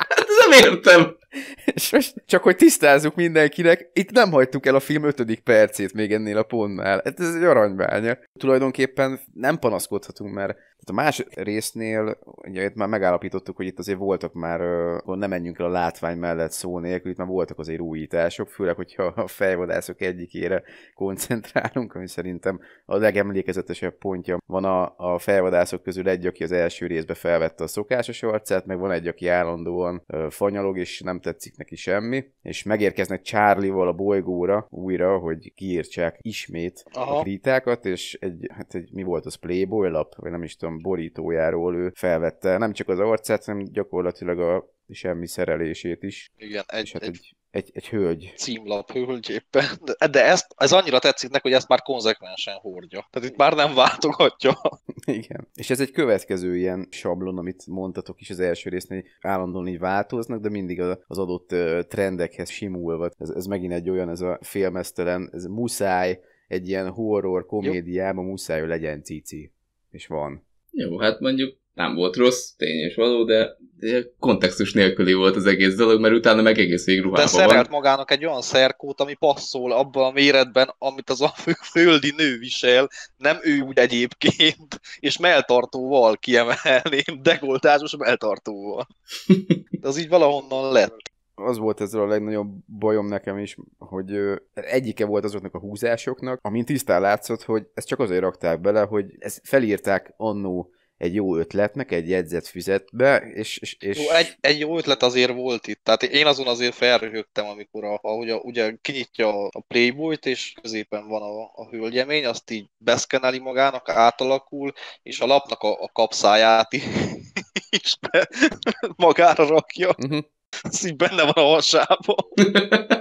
hát nem értem. És most csak hogy tisztázzuk mindenkinek, itt nem hagytuk el a film ötödik percét még ennél a pontnál. Hát ez egy aranybánya. Tulajdonképpen nem panaszkodhatunk, mert a másik résznél, ugye itt már megállapítottuk, hogy itt azért voltak már, nem menjünk el a látvány mellett szó nélkül, itt már voltak azért újítások, főleg, hogyha a fejvadászok egyikére koncentrálunk, ami szerintem a legemlékezetesebb pontja. Van a, a fejvadászok közül egy, aki az első részbe felvette a szokásos arcát, meg van egy, aki állandóan fanyalog, és nem tetszik neki semmi, és megérkeznek Charlie-val a bolygóra újra, hogy kiírtsák ismét Aha. a kritákat, és egy, hát egy, mi volt az Playboy lap, vagy nem is tudom, borítójáról ő felvette nem csak az arcát, hanem gyakorlatilag a semmi szerelését is. Igen, egy, hát egy, egy, egy hölgy. Címlap hölgy éppen. De, de ezt, ez annyira tetszik neki, hogy ezt már konzekvensen hordja. Tehát itt már nem váltogatja. Igen. És ez egy következő ilyen sablon, amit mondtatok is az első résznél, hogy állandóan így változnak, de mindig az adott trendekhez simulva. Ez, ez megint egy olyan, ez a filmesztelen, ez muszáj, egy ilyen horror komédiában muszáj, hogy legyen cici. És van. Jó, hát mondjuk nem volt rossz, tény és való, de kontextus nélküli volt az egész dolog, mert utána meg egész végig ruhában De szerelt van. magának egy olyan szerkót, ami passzol abban a méretben, amit az a földi nő visel, nem ő úgy egyébként, és melltartóval kiemelném, dekoltásos melltartóval. De az így valahonnan lett az volt ezzel a legnagyobb bajom nekem is, hogy egyike volt azoknak a húzásoknak, amin tisztán látszott, hogy ezt csak azért rakták bele, hogy ezt felírták annó egy jó ötletnek, egy jegyzet füzetbe, és... és, és... Jó, egy, egy jó ötlet azért volt itt, tehát én azon azért felröhögtem, amikor a, ahogy a, ugye kinyitja a Playboy-t, és középen van a, a hölgyemény, azt így beszkeneli magának, átalakul, és a lapnak a, a kapszáját is be, magára rakja. Uh-huh. Ez így benne van a hasában.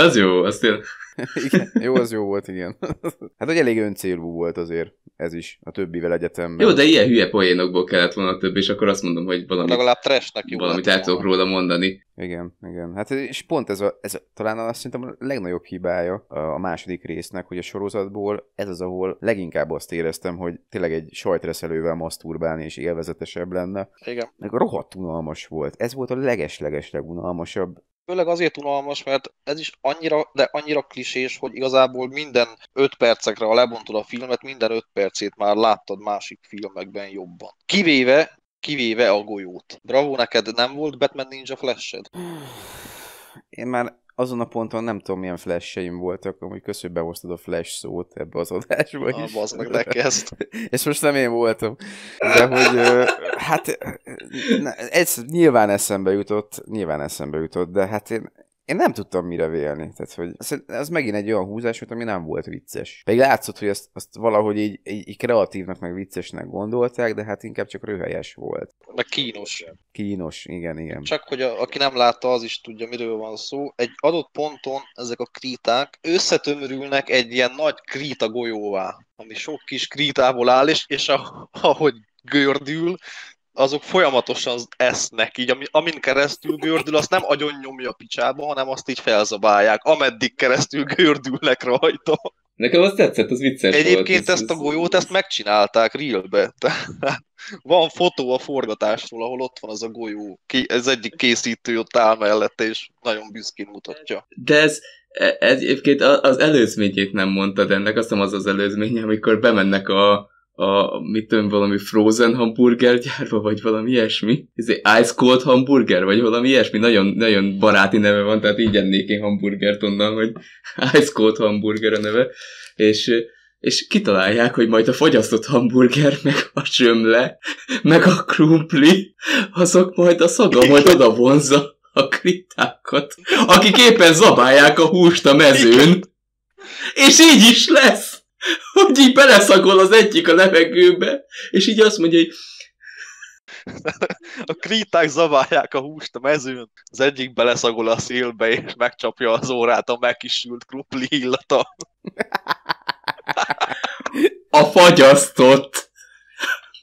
az jó, azt én... igen, jó, az jó volt, igen. hát, hogy elég öncélú volt azért ez is a többivel egyetemben. Jó, de ilyen hülye poénokból kellett volna több, és akkor azt mondom, hogy valamit, Legalább trashnek jó valamit el tudok róla mondani. Igen, igen. Hát és pont ez, a, ez a, talán azt szerintem a legnagyobb hibája a második résznek, hogy a sorozatból ez az, ahol leginkább azt éreztem, hogy tényleg egy sajtreszelővel maszturbálni és élvezetesebb lenne. Igen. Meg rohadt unalmas volt. Ez volt a leges-leges legunalmasabb főleg azért unalmas, mert ez is annyira, de annyira klisés, hogy igazából minden 5 percekre, ha lebontod a filmet, minden 5 percét már láttad másik filmekben jobban. Kivéve, kivéve a golyót. Bravo, neked nem volt Batman Ninja Flash-ed? Én már azon a ponton nem tudom, milyen flasheim voltak, amúgy köszönöm, behoztad a flash szót ebbe az adásba ah, is. Ah, meg. És most nem én voltam. De hogy, hát ez nyilván eszembe jutott, nyilván eszembe jutott, de hát én, én nem tudtam mire vélni. Tehát, hogy ez, ez megint egy olyan húzás, volt, ami nem volt vicces. Pedig látszott, hogy ezt, azt valahogy így, így, így kreatívnak, meg viccesnek gondolták, de hát inkább csak röhelyes volt. Meg kínos. Kínos, igen, igen. Csak, hogy a, aki nem látta, az is tudja, miről van szó. Egy adott ponton ezek a kríták összetömörülnek egy ilyen nagy kríta golyóvá, ami sok kis krítából áll, és, és a, ahogy gördül, azok folyamatosan esznek, így amin keresztül gördül, azt nem agyon nyomja a picsába, hanem azt így felzabálják, ameddig keresztül gördülnek rajta. Nekem azt tetszett, az vicces Egyébként volt, ezt a golyót, ezt megcsinálták realbe. van fotó a forgatásról, ahol ott van az a golyó. Ez egyik készítő ott áll mellette, és nagyon büszkén mutatja. De ez, e, egyébként az előzményét nem mondtad ennek, azt hiszem az az előzménye, amikor bemennek a, a, mit valami frozen hamburger gyárba, vagy valami ilyesmi. Ez egy ice cold hamburger, vagy valami ilyesmi. Nagyon, nagyon baráti neve van, tehát így ennék én hamburgert onnan, hogy ice cold hamburger a neve. És, és kitalálják, hogy majd a fogyasztott hamburger, meg a sömle, meg a krumpli, azok majd a szaga majd oda vonza a kritákat, akik éppen zabálják a húst a mezőn. És így is lesz! hogy így beleszagol az egyik a levegőbe, és így azt mondja, hogy a kríták zaválják a húst a mezőn, az egyik beleszagol a szélbe, és megcsapja az órát a megkisült krupli illata. A fagyasztott.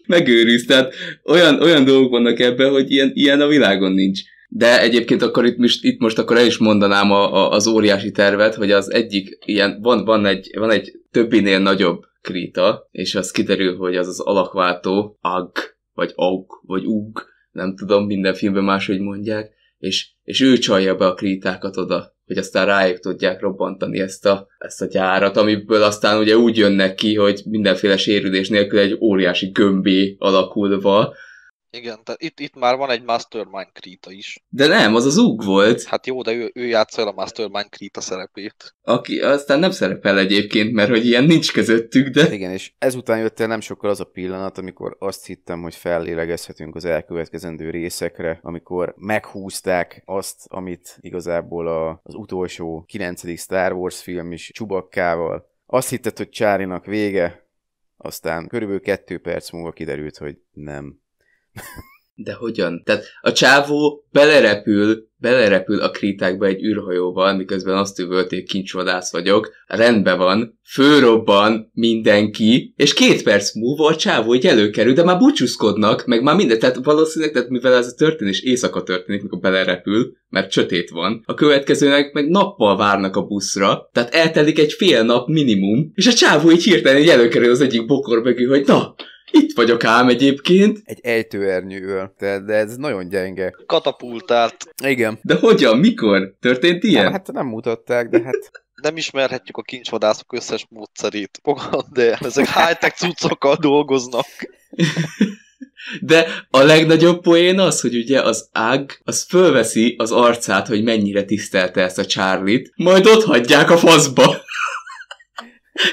Megőriz, tehát olyan, olyan dolgok vannak ebben, hogy ilyen, ilyen a világon nincs. De egyébként akkor itt most, itt most akkor el is mondanám a, a, az óriási tervet, hogy az egyik ilyen, van, van, egy, van egy többinél nagyobb krita, és az kiderül, hogy az az alakváltó ag, vagy aug, vagy ug, nem tudom, minden filmben máshogy mondják, és, és ő csalja be a krítákat oda, hogy aztán rájuk tudják robbantani ezt a, ezt a gyárat, amiből aztán ugye úgy jönnek ki, hogy mindenféle sérülés nélkül egy óriási gömbé alakulva, igen, tehát itt, itt már van egy Mastermind Krita is. De nem, az az Ug volt. Hát jó, de ő, ő játsza el a Mastermind Krita szerepét. Aki aztán nem szerepel egyébként, mert hogy ilyen nincs közöttük, de... Igen, és ezután jött el nem sokkal az a pillanat, amikor azt hittem, hogy fellélegezhetünk az elkövetkezendő részekre, amikor meghúzták azt, amit igazából a, az utolsó 9. Star Wars film is Csubakkával. Azt hitted, hogy Csárinak vége, aztán körülbelül kettő perc múlva kiderült, hogy nem de hogyan? Tehát a csávó belerepül, belerepül a krítákba egy űrhajóval, miközben azt üvölték, kincsvadász vagyok, rendben van, főrobban mindenki, és két perc múlva a csávó egy előkerül, de már búcsúzkodnak, meg már minden, tehát valószínűleg, tehát mivel ez a történés éjszaka történik, mikor belerepül, mert csötét van, a következőnek meg nappal várnak a buszra, tehát eltelik egy fél nap minimum, és a csávó így hirtelen egy előkerül az egyik bokor mögül, hogy na, Itt vagyok ám egyébként. Egy ejtőernyővel, de, de ez nagyon gyenge. Katapultált. Igen. De hogyan, mikor? Történt ilyen? Nem, hát nem mutatták, de hát nem ismerhetjük a kincsvadászok összes módszerét. El, ezek high-tech cuccokkal dolgoznak. De a legnagyobb poén az, hogy ugye az ág, az fölveszi az arcát, hogy mennyire tisztelte ezt a Charlie-t, majd ott hagyják a faszba.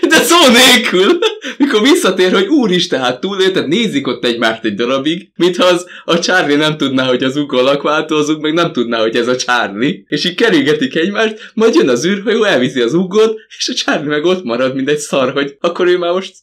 De szó nélkül, mikor visszatér, hogy úristen, hát túlélted, nézik ott egymást egy darabig, mintha az a Charlie nem tudná, hogy az Ugo lakváltó, az meg nem tudná, hogy ez a Charlie, és így kerülgetik egymást, majd jön az űrhajó, elviszi az Ugot, és a Charlie meg ott marad, mint egy szar, hogy akkor ő már most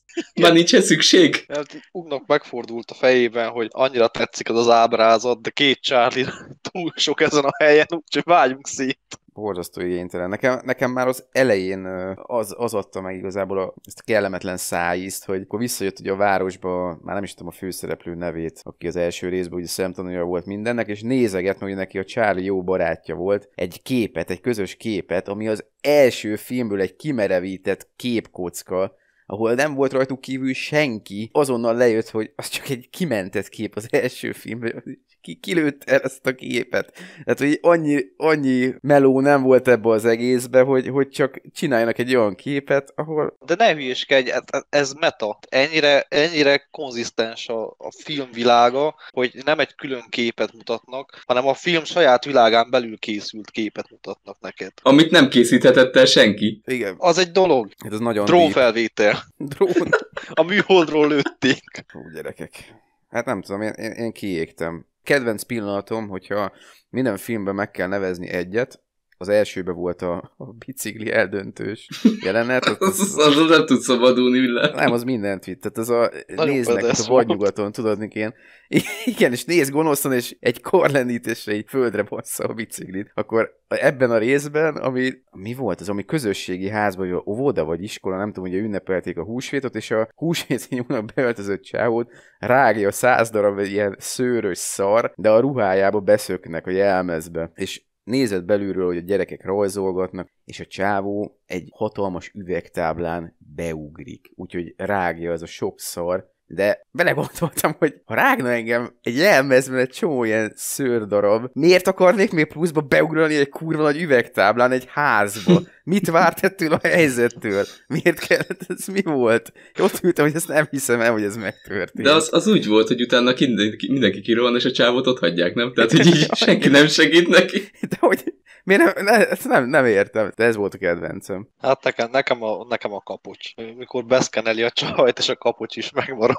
már nincs szükség. Mert Ugnak megfordult a fejében, hogy annyira tetszik az az ábrázat, de két Charlie túl sok ezen a helyen, úgyhogy vágyunk szét borzasztó igénytelen. Nekem, nekem már az elején az, az adta meg igazából a, ezt a kellemetlen szájízt, hogy akkor visszajött ugye a városba, már nem is tudom a főszereplő nevét, aki az első részben ugye szemtanúja volt mindennek, és nézeget, hogy neki a Charlie jó barátja volt, egy képet, egy közös képet, ami az első filmből egy kimerevített képkocka, ahol nem volt rajtuk kívül senki, azonnal lejött, hogy az csak egy kimentett kép az első filmben ki, kilőtt el ezt a képet. Tehát, hogy annyi, annyi meló nem volt ebbe az egészbe, hogy, hogy csak csináljanak egy olyan képet, ahol... De ne hülyeskedj, ez, ez meta. Ennyire, ennyire konzisztens a, a filmvilága, hogy nem egy külön képet mutatnak, hanem a film saját világán belül készült képet mutatnak neked. Amit nem készíthetett el senki. Igen. Az egy dolog. Ez az nagyon Drónfelvétel. Drón. a műholdról lőtték. Hú, gyerekek. Hát nem tudom, én, én, én kiégtem kedvenc pillanatom, hogyha minden filmben meg kell nevezni egyet, az elsőben volt a, a bicikli eldöntős jelenet. Az, az, az, az nem tud szabadulni villám. Nem, az mindent vitt. Tehát az a Nagyon néznek a vadnyugaton, tudod, én. Igen, és néz gonoszan, és egy korlendítésre egy földre bassza a biciklit. Akkor ebben a részben, ami mi volt az, ami közösségi házban, vagy óvoda, vagy iskola, nem tudom, ugye ünnepelték a húsvétot, és a húsvéti nyúlnak beöltözött csávót rágja száz darab ilyen szőrös szar, de a ruhájába beszöknek a jelmezbe. És nézett belülről, hogy a gyerekek rajzolgatnak, és a csávó egy hatalmas üvegtáblán beugrik, úgyhogy rágja az a sok szar, de belegondoltam, hogy ha rágna engem egy jelmezben egy csomó ilyen szőrdarab, miért akarnék még pluszba beugrani egy kurva nagy üvegtáblán egy házba? Mit várt ettől a helyzettől? Miért kellett, ez mi volt? Ott ültem, hogy ezt nem hiszem el, hogy ez megtörtént. De az, az úgy volt, hogy utána mindenki, mindenki kirohan, és a csávot ott hagyják, nem? Tehát, hogy így senki nem segít neki. De hogy Miért nem, ne, ezt nem, nem értem, de ez volt a kedvencem. Hát nekem, nekem, a, nekem a kapocs. Mikor beszkeneli a csajt, és a kapocs is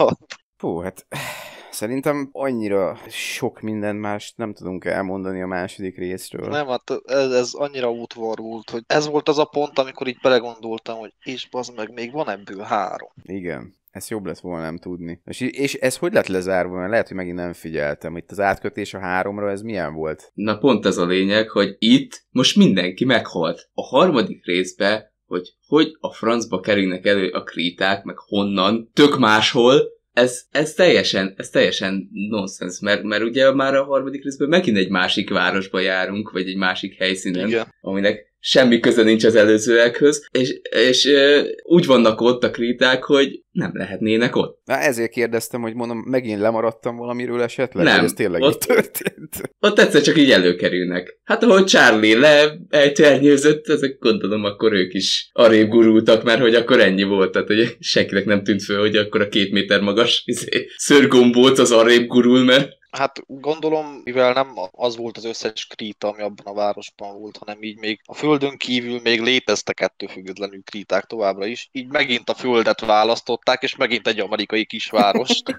megmaradt. Fú, hát szerintem annyira sok minden más nem tudunk elmondani a második részről. Nem, hát ez, ez annyira útvarult, hogy ez volt az a pont, amikor így belegondoltam, hogy és bazd meg, még van ebből három. Igen. Ezt jobb lett volna nem tudni. És, és ez hogy lett lezárva? Mert lehet, hogy megint nem figyeltem. Itt az átkötés a háromra, ez milyen volt? Na pont ez a lényeg, hogy itt most mindenki meghalt. A harmadik részbe, hogy hogy a francba kerülnek elő a kríták, meg honnan, tök máshol, ez, ez teljesen, ez teljesen nonsens, mert, mert ugye már a harmadik részben megint egy másik városba járunk, vagy egy másik helyszínen, Igen. aminek semmi köze nincs az előzőekhöz, és, és úgy vannak ott a kriták, hogy nem lehetnének ott. Na ezért kérdeztem, hogy mondom, megint lemaradtam valamiről esetleg, nem, ez tényleg ott, így történt. Ott egyszer csak így előkerülnek. Hát ahogy Charlie le elternyőzött, ezek gondolom akkor ők is arrébb gurultak, mert hogy akkor ennyi volt, tehát hogy senkinek nem tűnt föl, hogy akkor a két méter magas izé, szörgombóc az arrébb gurul, mert Hát gondolom, mivel nem az volt az összes kríta, ami abban a városban volt, hanem így még a földön kívül még léteztek ettől függetlenül kríták továbbra is. Így megint a földet választották, és megint egy amerikai kisvárost.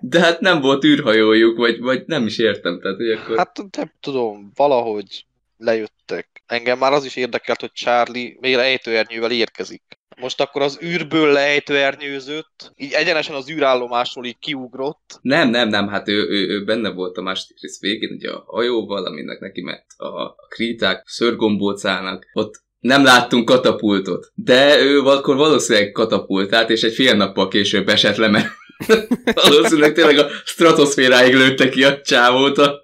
De hát nem volt űrhajójuk, vagy, vagy nem is értem. Tehát, hogy akkor... Hát nem tudom, valahogy lejöttek. Engem már az is érdekelt, hogy Charlie még ejtőernyővel érkezik. Most akkor az űrből lejtőernyőzött, így egyenesen az űrállomásról így kiugrott. Nem, nem, nem, hát ő, ő, ő benne volt a második rész végén, ugye a hajóval, aminek neki ment a kríták szörgombócának, ott nem láttunk katapultot, de ő akkor valószínűleg katapultált, és egy fél nappal később esett le, mert valószínűleg tényleg a stratoszféráig lőtte ki a csávót a,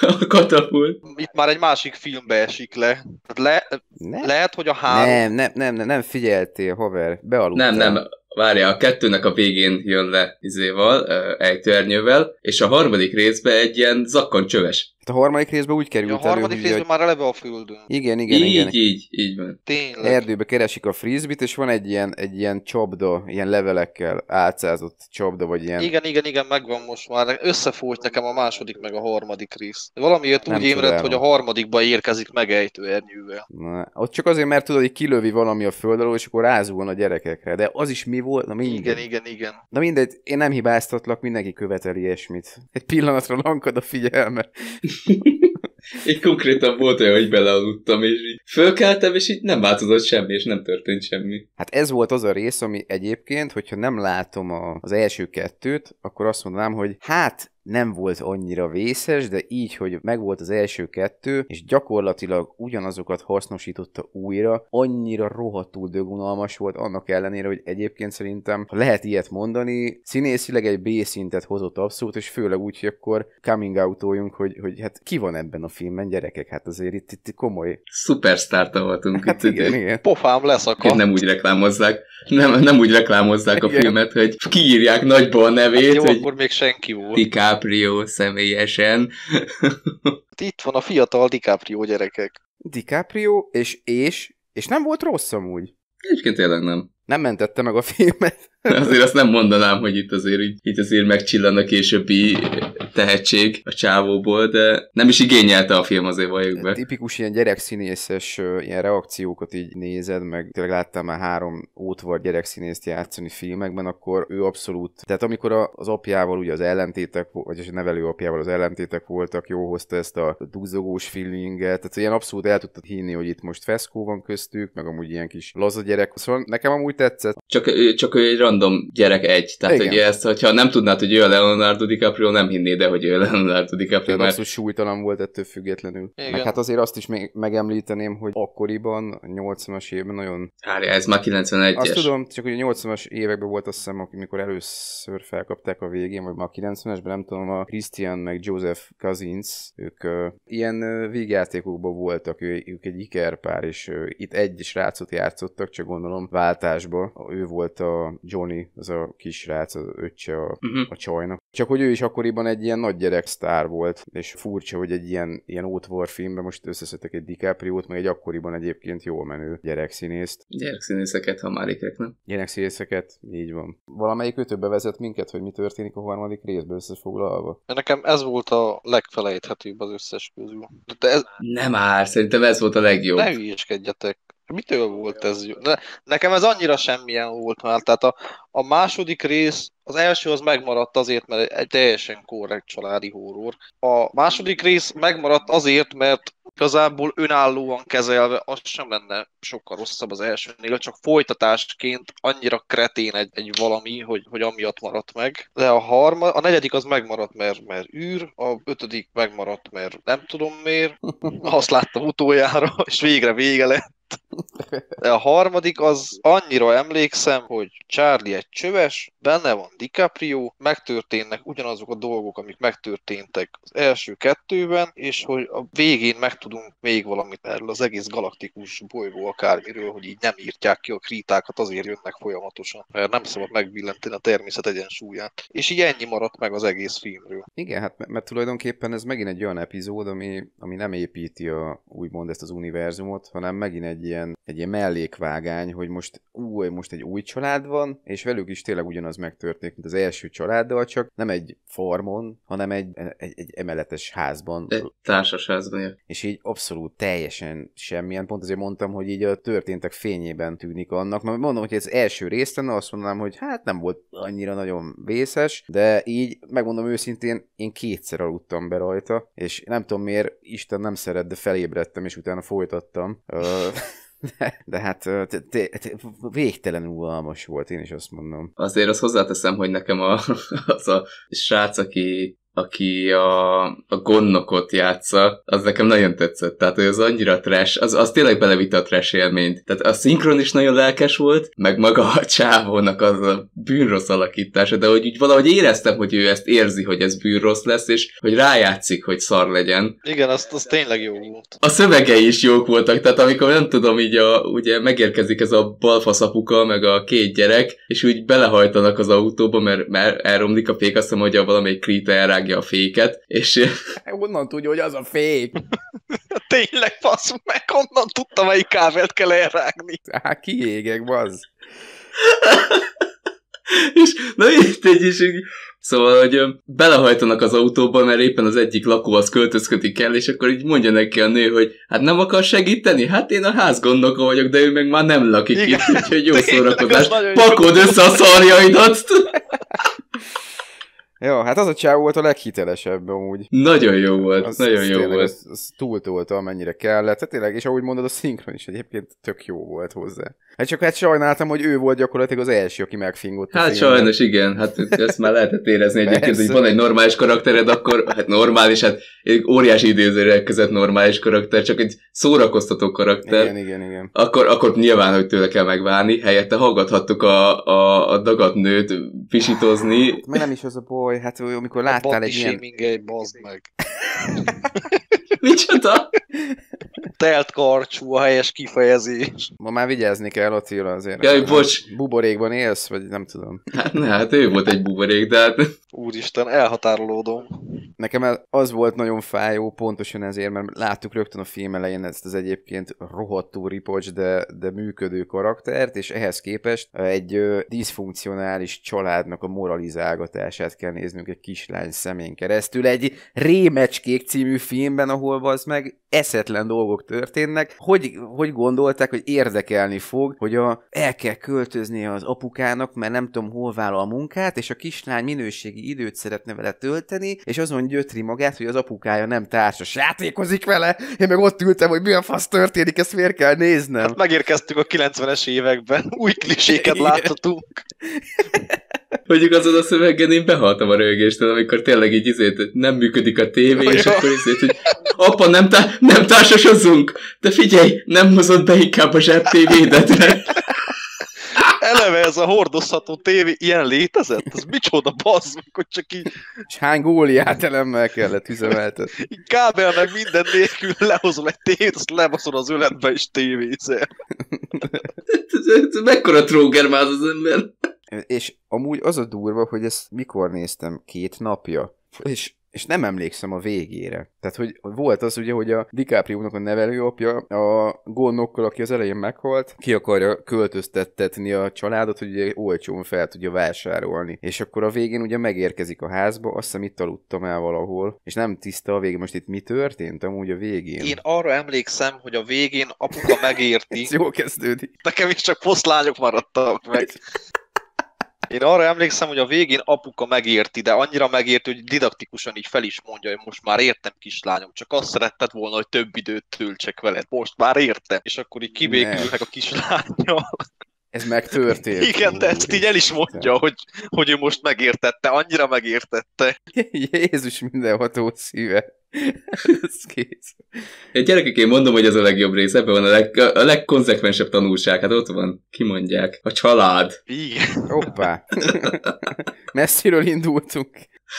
a katapult. Itt már egy másik filmbe esik le. le ne? lehet, hogy a három... Nem, nem, nem, nem, nem figyeltél, haver, bealudtál. Nem, nem, várja, a kettőnek a végén jön le izéval, ejtőernyővel, és a harmadik részben egy ilyen zakkan csöves. Hát a harmadik részben úgy került a harmadik elő, részben hogy... már eleve a földön. Igen, igen, így, igen. így, így van. Tényleg. Erdőbe keresik a frisbit, és van egy ilyen, egy ilyen csapda, ilyen levelekkel álcázott csapda, vagy ilyen... Igen, igen, igen, megvan most már. Összefolyt nekem a második meg a harmadik rész. Valamiért úgy ébredt, csodálom. hogy a harmadikba érkezik megejtő ernyővel. Na, ott csak azért, mert tudod, hogy kilövi valami a föld alól, és akkor rázúgon a gyerekekre. De az is mi volt? Na mindegy. Igen, igen, igen. Na mindegy, én nem hibáztatlak, mindenki követeli ilyesmit. Egy pillanatra lankad a figyelme. Így konkrétan volt olyan, hogy belealudtam, és így fölkeltem, és így nem változott semmi, és nem történt semmi. Hát ez volt az a rész, ami egyébként, hogyha nem látom a, az első kettőt, akkor azt mondanám, hogy hát nem volt annyira vészes, de így, hogy megvolt az első kettő, és gyakorlatilag ugyanazokat hasznosította újra, annyira rohadtul dögunalmas volt, annak ellenére, hogy egyébként szerintem, ha lehet ilyet mondani, színészileg egy B-szintet hozott abszolút, és főleg úgy, hogy akkor coming out hogy, hogy hát ki van ebben a filmben, gyerekek, hát azért itt, itt komoly. Szupersztárta voltunk Hát itt. igen, igen. Pofám leszakadt. Nem úgy reklámozzák, nem, nem úgy reklámozzák a Igen. filmet, hogy kiírják nagyba a nevét, Hát Jó, hogy akkor még senki volt. DiCaprio személyesen. Itt van a fiatal DiCaprio gyerekek. DiCaprio, és, és, és nem volt rossz amúgy. Egyébként tényleg nem. Nem mentette meg a filmet. Azért azt nem mondanám, hogy itt azért, így, itt azért megcsillan a későbbi tehetség a csávóból, de nem is igényelte a film azért valljuk be. Tipikus ilyen gyerekszínészes ilyen reakciókat így nézed, meg tényleg láttam már három ótvar gyerekszínészt játszani filmekben, akkor ő abszolút, tehát amikor az apjával ugye az ellentétek, vagyis a nevelő apjával az ellentétek voltak, jó hozta ezt a duzzogós feelinget, tehát ilyen abszolút el tudtad hinni, hogy itt most feszkó van köztük, meg amúgy ilyen kis laza gyerek, szóval nekem amúgy tetszett. Csak, ő- csak ő egy random gyerek egy. Tehát, Igen. hogy ezt, hogyha nem tudnád, hogy ő a Leonardo DiCaprio, nem hinnéd el, hogy ő a Leonardo DiCaprio, mert abszolút súlytalan volt ettől függetlenül. Igen. Meg hát azért azt is még megemlíteném, hogy akkoriban, a 80-as évben nagyon Várja, ez már 91-es. Azt tudom, csak hogy a 80-as években volt azt hiszem, amikor először felkapták a végén, vagy már a 90-esben, nem tudom, a Christian meg Joseph Cousins, ők uh, ilyen uh, végjátékokban voltak, ő, ők egy ikerpár, és uh, itt egy srácot játszottak, csak gondolom váltásba. Ő volt a Johnny, az a kis srác, az öccse a, Uh-huh. a csajnak. Csak hogy ő is akkoriban egy ilyen nagy gyerek sztár volt, és furcsa, hogy egy ilyen, ilyen ótvar filmben most összeszedtek egy DiCaprio-t, meg egy akkoriban egyébként jól menő gyerekszínészt. Gyerekszínészeket, ha már ikrek, nem? Gyerekszínészeket, így van. Valamelyik ötöbbe vezet minket, hogy mi történik a harmadik részben összefoglalva? Nekem ez volt a legfelejthetőbb az összes közül. De ez, Nem már, szerintem ez volt a legjobb. ne hülyéskedjetek. Mitől volt ez jó? Ne, nekem ez annyira semmilyen volt már. Tehát a, a második rész, az első az megmaradt azért, mert egy teljesen korrekt családi horror. A második rész megmaradt azért, mert igazából önállóan kezelve az sem lenne sokkal rosszabb az elsőnél, csak folytatásként annyira kretén egy, egy valami, hogy, hogy amiatt maradt meg. De a harma, a negyedik az megmaradt, mert, mert űr, a ötödik megmaradt, mert nem tudom miért. Azt láttam utoljára, és végre vége lett. De a harmadik az annyira emlékszem, hogy Charlie egy csöves, benne van DiCaprio, megtörténnek ugyanazok a dolgok, amik megtörténtek az első kettőben, és hogy a végén megtudunk még valamit erről az egész galaktikus bolygó akármiről, hogy így nem írtják ki a krítákat, azért jönnek folyamatosan, mert nem szabad megbillenteni a természet egyensúlyát. És így ennyi maradt meg az egész filmről. Igen, hát mert, tulajdonképpen ez megint egy olyan epizód, ami, ami nem építi a, úgymond ezt az univerzumot, hanem megint egy ilyen, egy ilyen mellékvágány, hogy most, ú, most egy új család van, és velük is tényleg ugyanaz megtörténik, mint az első családdal, csak nem egy farmon, hanem egy, egy, egy emeletes házban. De társasházban, ja. és így abszolút teljesen semmilyen, pont azért mondtam, hogy így a történtek fényében tűnik annak, mert mondom, hogy ez első rész lenne, azt mondanám, hogy hát nem volt annyira nagyon vészes, de így megmondom őszintén, én kétszer aludtam be rajta, és nem tudom miért, Isten nem szeret, de felébredtem, és utána folytattam. De, de hát végtelenül unalmas volt, én is azt mondom. Azért azt hozzáteszem, hogy nekem a, az a srác, aki aki a, a gonnokot játsza, az nekem nagyon tetszett. Tehát, hogy az annyira trash, az, az tényleg belevitte a trash élményt. Tehát a szinkron is nagyon lelkes volt, meg maga a csávónak az a bűnrossz alakítása, de hogy úgy valahogy éreztem, hogy ő ezt érzi, hogy ez bűnrossz lesz, és hogy rájátszik, hogy szar legyen. Igen, az, az tényleg jó volt. A szövegei is jók voltak, tehát amikor nem tudom, így a, ugye megérkezik ez a balfasz apuka, meg a két gyerek, és úgy belehajtanak az autóba, mert, mert elromlik a fék, azt hiszem, hogy a valamelyik krita elrágja a féket, és... Honnan tudja, hogy az a fék? Tényleg, fasz meg, honnan tudta, melyik kábelt kell elrágni? Hát kiégek, bazd. és na itt egy is így, Szóval, hogy belehajtanak az autóba, mert éppen az egyik lakó az költözködik el, és akkor így mondja neki a nő, hogy hát nem akar segíteni? Hát én a házgondnoka vagyok, de ő meg már nem lakik Igen. itt, úgyhogy jó szórakozás. Pakod össze a szarjaidat! Jó, hát az a csáv volt a leghitelesebb amúgy. Nagyon jó volt, az, nagyon az jó volt. Az, az túltolta, amennyire kellett. Hát tényleg, és ahogy mondod, a szinkron is egyébként tök jó volt hozzá. Hát csak hát sajnáltam, hogy ő volt gyakorlatilag az első, aki megfingott. Hát sajnos igen, hát ezt már lehetett érezni egyébként, hogy van egy normális karaktered, akkor hát normális, hát óriási idézőre között normális karakter, csak egy szórakoztató karakter. Igen, igen, igen. Akkor, akkor nyilván, hogy tőle kell megválni, helyette hallgathattuk a, a, a dagat nőt. Hát, mert nem is az a baj, hát amikor láttál egy ilyen... egy bazd meg. Micsoda? Telt karcsú a helyes kifejezés. Ma már vigyázni kell Attila azért. Jaj, bocs. Buborékban élsz, vagy nem tudom. Hát ne, hát ő volt egy buborék, de hát... Úristen, elhatárolódom. Nekem az volt nagyon fájó, pontosan ezért, mert láttuk rögtön a film elején ezt az egyébként rohadtó ripocs, de, de működő karaktert, és ehhez képest egy ö, diszfunkcionális családnak a moralizálgatását kell néznünk egy kislány szemén keresztül. Egy Rémecskék című filmben, ahol az meg eszetlen dolgok történnek. Hogy, hogy gondolták, hogy érdekelni fog, hogy a, el kell költözni az apukának, mert nem tudom, hol vállal a munkát, és a kislány minőségi időt szeretne vele tölteni, és azon gyötri magát, hogy az apukája nem társas játékozik vele. Én meg ott ültem, hogy mi a fasz történik, ezt miért kell néznem. Hát megérkeztünk a 90-es években, új kliséket láthatunk. Mondjuk azon a szöveggen én behaltam a rögéstől, amikor tényleg így izét, nem működik a tévé, és akkor izét, hogy apa, nem, tá- nem társasozunk, de figyelj, nem hozod be inkább a zsebtévédet, Eleve ez a hordozható tévé ilyen létezett? Ez micsoda bazd hogy csak így... És hány góliát elemmel kellett üzemeltetni? Kábel meg minden nélkül lehozol egy tévét, azt lebaszol az öletbe és tévézel. Mekkora tróger már az ember? És amúgy az a durva, hogy ezt mikor néztem? Két napja. És és nem emlékszem a végére. Tehát, hogy volt az ugye, hogy a DiCaprio-nak a nevelőapja a gondokkal, aki az elején meghalt, ki akarja költöztettetni a családot, hogy ugye olcsón fel tudja vásárolni. És akkor a végén ugye megérkezik a házba, azt hiszem itt aludtam el valahol, és nem tiszta a végén. Most itt mi történt amúgy a végén? Én arra emlékszem, hogy a végén apuka megérti. Ez jó kezdődik. Nekem is csak poszlányok maradtak meg. Én arra emlékszem, hogy a végén apuka megérti, de annyira megérti, hogy didaktikusan így fel is mondja, hogy most már értem kislányom, csak azt szeretted volna, hogy több időt töltsek veled. Most már értem. És akkor így kibékülnek a kislányjal. Ez megtörtént. Igen, de ezt így el is mondja, hogy, hogy ő most megértette, annyira megértette. Jézus mindenható szíve. ez kész. Egy gyerekek, én mondom, hogy ez a legjobb rész, ebben van a, leg, a legkonzekvensebb tanulság, hát ott van, kimondják. A család. Igen. Hoppá. Messziről indultunk.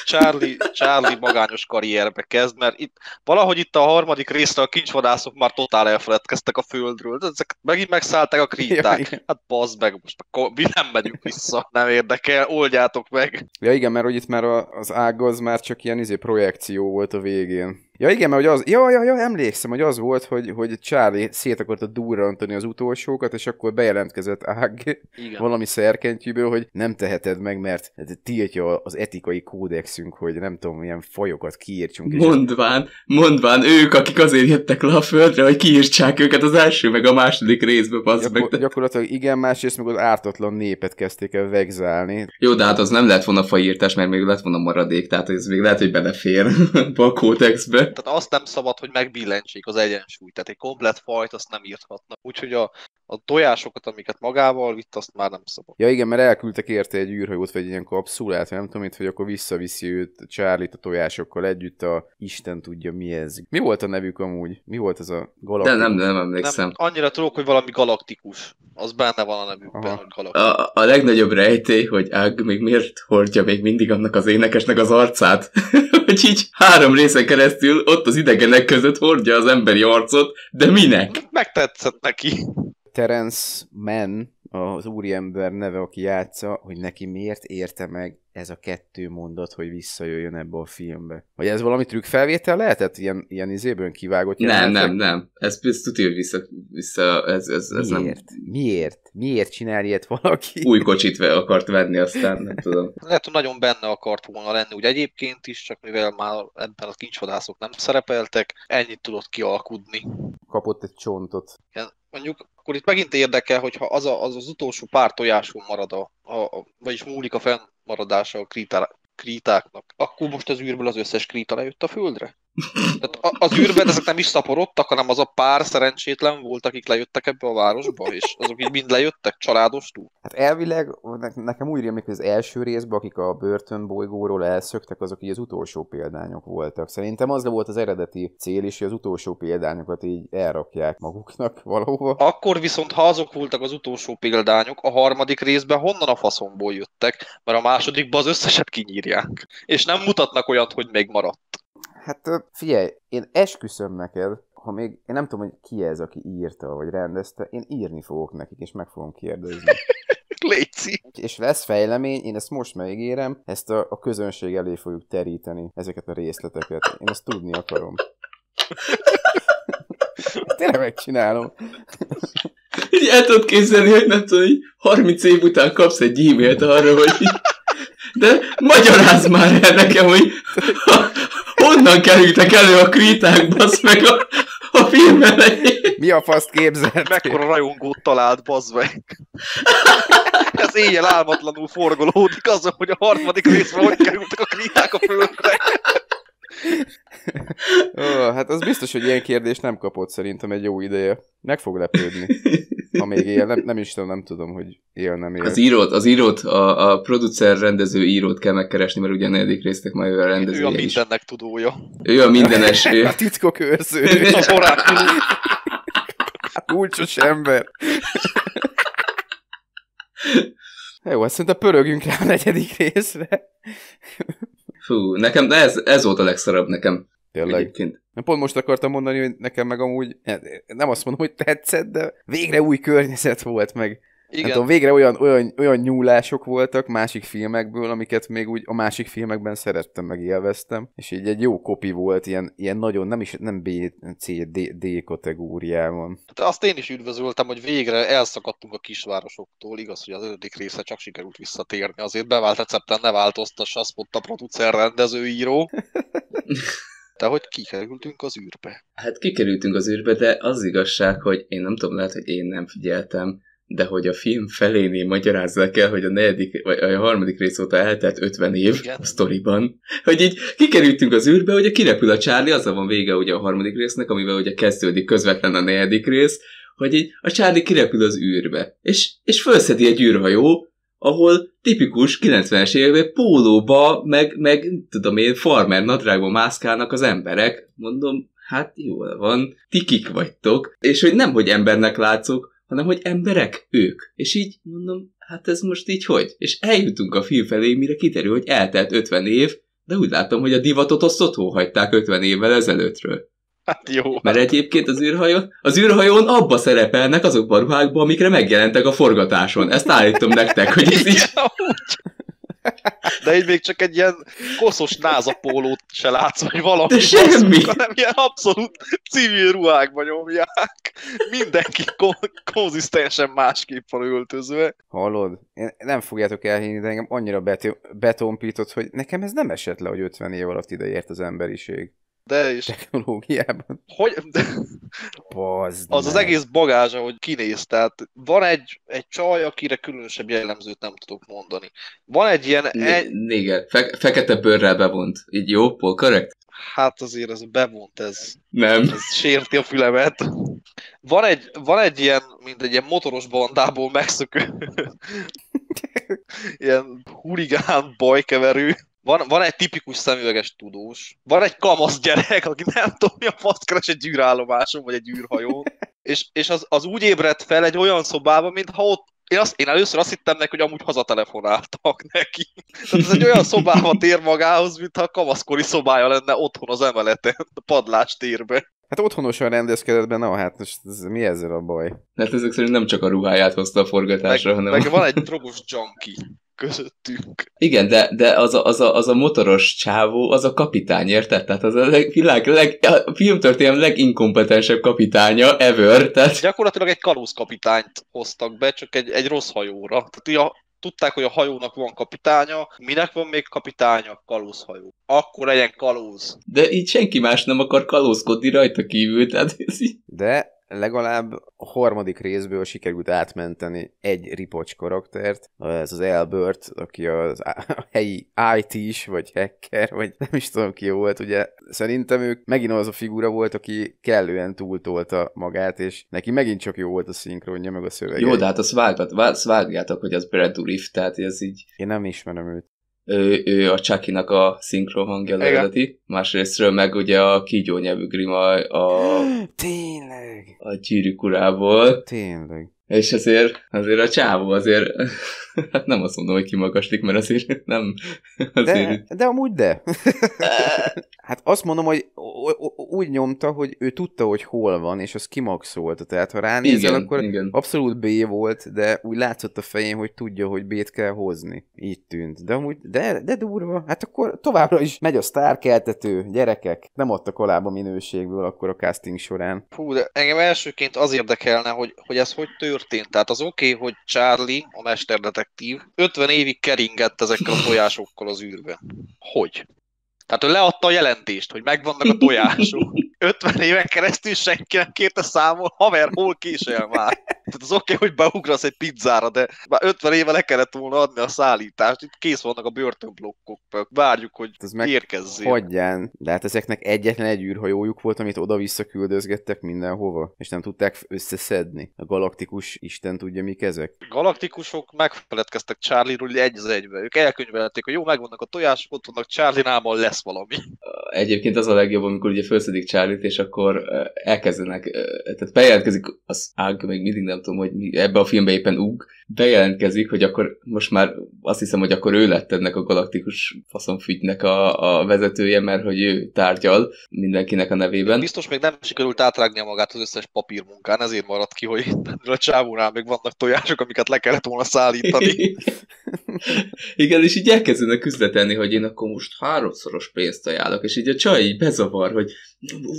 Charlie, Charlie magányos karrierbe kezd, mert itt, valahogy itt a harmadik részre a kincsvadászok már totál elfeledkeztek a földről. Ezek megint megszállták a kríták. Ja, hát bazd meg, most akkor mi nem megyünk vissza, nem érdekel, oldjátok meg. Ja igen, mert hogy itt már az ág az már csak ilyen izé projekció volt a végén. Ja igen, mert hogy az, ja, ja, ja, emlékszem, hogy az volt, hogy, hogy Charlie szét akarta durrantani az utolsókat, és akkor bejelentkezett Ág valami szerkentyűből, hogy nem teheted meg, mert tiltja az etikai kódexünk, hogy nem tudom, milyen fajokat kiírtsunk. Mondván, és... mondván, ők, akik azért jöttek le a földre, hogy kiírtsák őket az első, meg a második részbe, Gyakor- meg. Gyakorlatilag igen, másrészt meg az ártatlan népet kezdték el vegzálni. Jó, de hát az nem lett volna faírtás, mert még lett volna maradék, tehát ez még lehet, hogy belefér a kódexbe tehát azt nem szabad, hogy megbillentsék az egyensúlyt. Tehát egy komplet fajt azt nem írhatnak. Úgyhogy a a tojásokat, amiket magával vitt, azt már nem szabad. Ja igen, mert elküldtek érte egy űrhajót, vagy egy ilyen kapszulát, nem tudom mit, hogy akkor visszaviszi őt charlie a tojásokkal együtt a Isten tudja mi ez. Mi volt a nevük amúgy? Mi volt ez a galaktikus? De nem, nem emlékszem. Nem, annyira tudok, hogy valami galaktikus. Az benne van a nevükben, Aha. hogy galaktikus. A, a legnagyobb rejtély, hogy Ág még miért hordja még mindig annak az énekesnek az arcát, hogy így három részen keresztül ott az idegenek között hordja az emberi arcot, de minek? Megtetszett neki. Terence Mann, az úriember neve, aki játsza, hogy neki miért érte meg ez a kettő mondat, hogy visszajöjjön ebbe a filmbe. Vagy ez valami trükkfelvétel lehetett? Ilyen, ilyen izéből kivágott Nem, jelenetek? nem, nem. Ez, ez tudja, hogy vissza, vissza ez, ez, ez nem Miért? Miért? Miért csinál ilyet valaki? új kocsit ve- akart venni, aztán nem tudom. Lehet, hogy nagyon benne akart volna lenni úgy egyébként is, csak mivel már ebben a kincsvadászok nem szerepeltek, ennyit tudott kialkudni. Kapott egy csontot. Igen, mondjuk akkor itt megint érdekel, hogyha az a, az, az utolsó pár tojáson marad, a, a, a, vagyis múlik a fennmaradása a krítá, krítáknak, akkor most az űrből az összes kríta lejött a földre? Tehát az űrben ezek nem is szaporodtak, hanem az a pár szerencsétlen volt, akik lejöttek ebbe a városba, és azok így mind lejöttek családostul. Hát elvileg ne- nekem úgy rémlik, hogy az első részben, akik a börtönbolygóról elszöktek, azok így az utolsó példányok voltak. Szerintem az volt az eredeti cél is, hogy az utolsó példányokat így elrakják maguknak valahova. Akkor viszont, ha azok voltak az utolsó példányok, a harmadik részben honnan a faszomból jöttek, mert a másodikban az összeset kinyírják. És nem mutatnak olyat, hogy még maradt. Hát figyelj, én esküszöm neked, ha még, én nem tudom, hogy ki ez, aki írta, vagy rendezte, én írni fogok nekik, és meg fogom kérdezni. Léci. és lesz fejlemény, én ezt most megígérem, ezt a, a közönség elé fogjuk teríteni, ezeket a részleteket. Én ezt tudni akarom. Tényleg megcsinálom. Így el tudod képzelni, hogy nem tudom, hogy 30 év után kapsz egy e-mailt arra, hogy de magyarázd már el nekem, hogy honnan kerültek elő a kríták, basz meg a, a film elején. Mi a faszt képzelt? Mekkora rajongót talált, bazd meg. Ez éjjel álmatlanul forgolódik azon, hogy a harmadik részben hogy kerültek a kriták a földre. Ó, hát az biztos, hogy ilyen kérdést nem kapott szerintem egy jó ideje. Meg fog lepődni. Ha még él, nem, nem is tudom, nem tudom, hogy él, nem él. Az írót, az írót, a, a producer rendező írót kell megkeresni, mert ugye a negyedik résznek majd ő a Ő a rendezője is. mindennek tudója. Ő a mindenes, ő, A titkok őrző. Az orákulum. Kulcsos ember. Jó, hát szerintem pörögjünk rá a negyedik részre. Fú, nekem, de ez, ez volt a legszarabb nekem. Tényleg. Egyébként. Pont most akartam mondani, hogy nekem meg amúgy, nem azt mondom, hogy tetszett, de végre új környezet volt meg. Igen. Tudom, végre olyan, olyan, olyan nyúlások voltak másik filmekből, amiket még úgy a másik filmekben szerettem, meg élveztem. És így egy jó kopi volt, ilyen, ilyen nagyon, nem is, nem B, C, D, D kategóriában. de azt én is üdvözöltem, hogy végre elszakadtunk a kisvárosoktól. Igaz, hogy az ötödik része csak sikerült visszatérni. Azért bevált recepten ne változtassa, azt mondta a producer, rendező, író. De hogy kikerültünk az űrbe. Hát kikerültünk az űrbe, de az igazság, hogy én nem tudom, lehet, hogy én nem figyeltem, de hogy a film felénél magyarázzák el, hogy a negyedik, vagy a harmadik rész óta eltelt 50 év Igen. a sztoriban, hogy így kikerültünk az űrbe, hogy a kirepül a Charlie, azzal van vége ugye a harmadik résznek, amivel ugye kezdődik közvetlen a negyedik rész, hogy így a Charlie kirepül az űrbe, és, és felszedi egy űrhajó, ahol tipikus 90-es évek pólóba, meg, meg tudom én, farmer nadrágban mászkálnak az emberek. Mondom, hát jól van, ti kik vagytok, és hogy nem, hogy embernek látszok, hanem hogy emberek ők. És így mondom, hát ez most így hogy? És eljutunk a film felé, mire kiterül, hogy eltelt 50 év, de úgy látom, hogy a divatot azt otthon hagyták 50 évvel ezelőttről. Hát jó. Mert egyébként az űrhajó, az űrhajón abba szerepelnek azokban a ruhákban, amikre megjelentek a forgatáson. Ezt állítom nektek, hogy ez így... De így még csak egy ilyen koszos názapólót se látsz, vagy valami. De semmi. basszus, hanem ilyen abszolút civil ruhákba nyomják. Mindenki ko- konzisztensen másképp van öltözve. Hallod? Én nem fogjátok elhinni, de engem annyira bet- betonpított, hogy nekem ez nem esett le, hogy 50 év alatt ideért az emberiség. De is. Technológiában. Hogy, de, Bazd az az meg. egész bagázsa, hogy kinéz, tehát van egy, egy csaj, akire különösebb jellemzőt nem tudok mondani. Van egy ilyen, egy, Né- Igen, Fe- fekete bőrrel bevont. Így jó, Paul, korrekt? hát azért ez bevont, ez, Nem. ez sérti a fülemet. Van egy, van egy ilyen, mint egy ilyen motoros bandából megszökő, ilyen huligán bajkeverő. Van, van egy tipikus szemüveges tudós. Van egy kamasz gyerek, aki nem tudom, mi a fasz keres egy űrállomáson, vagy egy űrhajón. És, és az, az úgy ébredt fel egy olyan szobában, mintha ott én, azt, én először azt hittem neki, hogy amúgy hazatelefonáltak neki. Tehát ez egy olyan szobába tér magához, mintha a kamaszkori szobája lenne otthon az emeleten, a padlás térbe. Hát otthonosan rendezkedett benne, na hát most ez, mi ezzel a baj? Mert ezek szerint nem csak a ruháját hozta a Meg, forgatásra, hanem... meg van egy drogos junkie közöttünk. Igen, de, de az, a, az, a, az a motoros csávó, az a kapitány, érted? Tehát az a leg, világ leg, a filmtörténelem leginkompetensebb kapitánya ever, tehát Gyakorlatilag egy kalózkapitányt hoztak be, csak egy, egy rossz hajóra. Tehát így a, tudták, hogy a hajónak van kapitánya, minek van még kapitánya? Kalózhajó. Akkor legyen kalóz. de így senki más nem akar kalózkodni rajta kívül, tehát ez így... De legalább a harmadik részből sikerült átmenteni egy ripocs karaktert, ez az Albert, aki az a helyi IT-s, vagy hacker, vagy nem is tudom ki volt, ugye szerintem ők megint az a figura volt, aki kellően túltolta magát, és neki megint csak jó volt a szinkronja, meg a szövege. Jó, de hát azt vágjátok, hogy az Brad Dourif, tehát ez így... Én nem ismerem őt. Ő, ő a Chucky-nak a szinkron hangja eredeti, másrésztről meg ugye a kígyó nyelvű grima a, Tényleg! a gyűrűk urából, Tényleg. és azért, azért a csávó azért, hát nem azt mondom, hogy kimagaslik, mert azért nem, azért De, de amúgy de. hát azt mondom, hogy úgy nyomta, hogy ő tudta, hogy hol van, és az kimaxolta. Tehát ha ránézel, igen, akkor igen. abszolút B volt, de úgy látszott a fején, hogy tudja, hogy B-t kell hozni. Így tűnt. De amúgy, de, de durva. Hát akkor továbbra is megy a sztárkeltető, gyerekek. Nem adtak alább a minőségből akkor a casting során. Fú, de engem elsőként az érdekelne, hogy, hogy ez hogy történt. Tehát az oké, okay, hogy Charlie, a mesterdetektív, 50 évig keringett ezekkel a tojásokkal az űrben. Hogy? Tehát ő leadta a jelentést, hogy megvannak a tojások. 50 éven keresztül senki nem kérte számol, haver, hol késel már. Tehát az oké, okay, hogy beugrasz egy pizzára, de már 50 éve le kellett volna adni a szállítást, itt kész vannak a börtönblokkok, várjuk, hogy Ez meg érkezzél. Hagyján. De hát ezeknek egyetlen egy űrhajójuk volt, amit oda-vissza küldözgettek mindenhova, és nem tudták összeszedni. A galaktikus Isten tudja, mik ezek. galaktikusok megfeledkeztek Charlie-ról egy az egybe. Ők elkönyvelték, hogy jó, megvannak a tojások, ott vannak Charlie-nál, lesz valami. Egyébként az a legjobb, amikor ugye felszedik Charlie-t, és akkor elkezdenek, tehát bejelentkezik az Ág, még mindig nem tudom, hogy ebbe a filmbe éppen Ug, bejelentkezik, hogy akkor most már azt hiszem, hogy akkor ő lett ennek a galaktikus faszonfügynek a, a vezetője, mert hogy ő tárgyal mindenkinek a nevében. Biztos még nem sikerült átrágnia magát az összes papírmunkán, ezért maradt ki, hogy a csávónál még vannak tojások, amiket le kellett volna szállítani. Igen, és így elkezdenek üzletelni, hogy én akkor most háromszoros pénzt ajánlok, és így a csaj így bezavar, hogy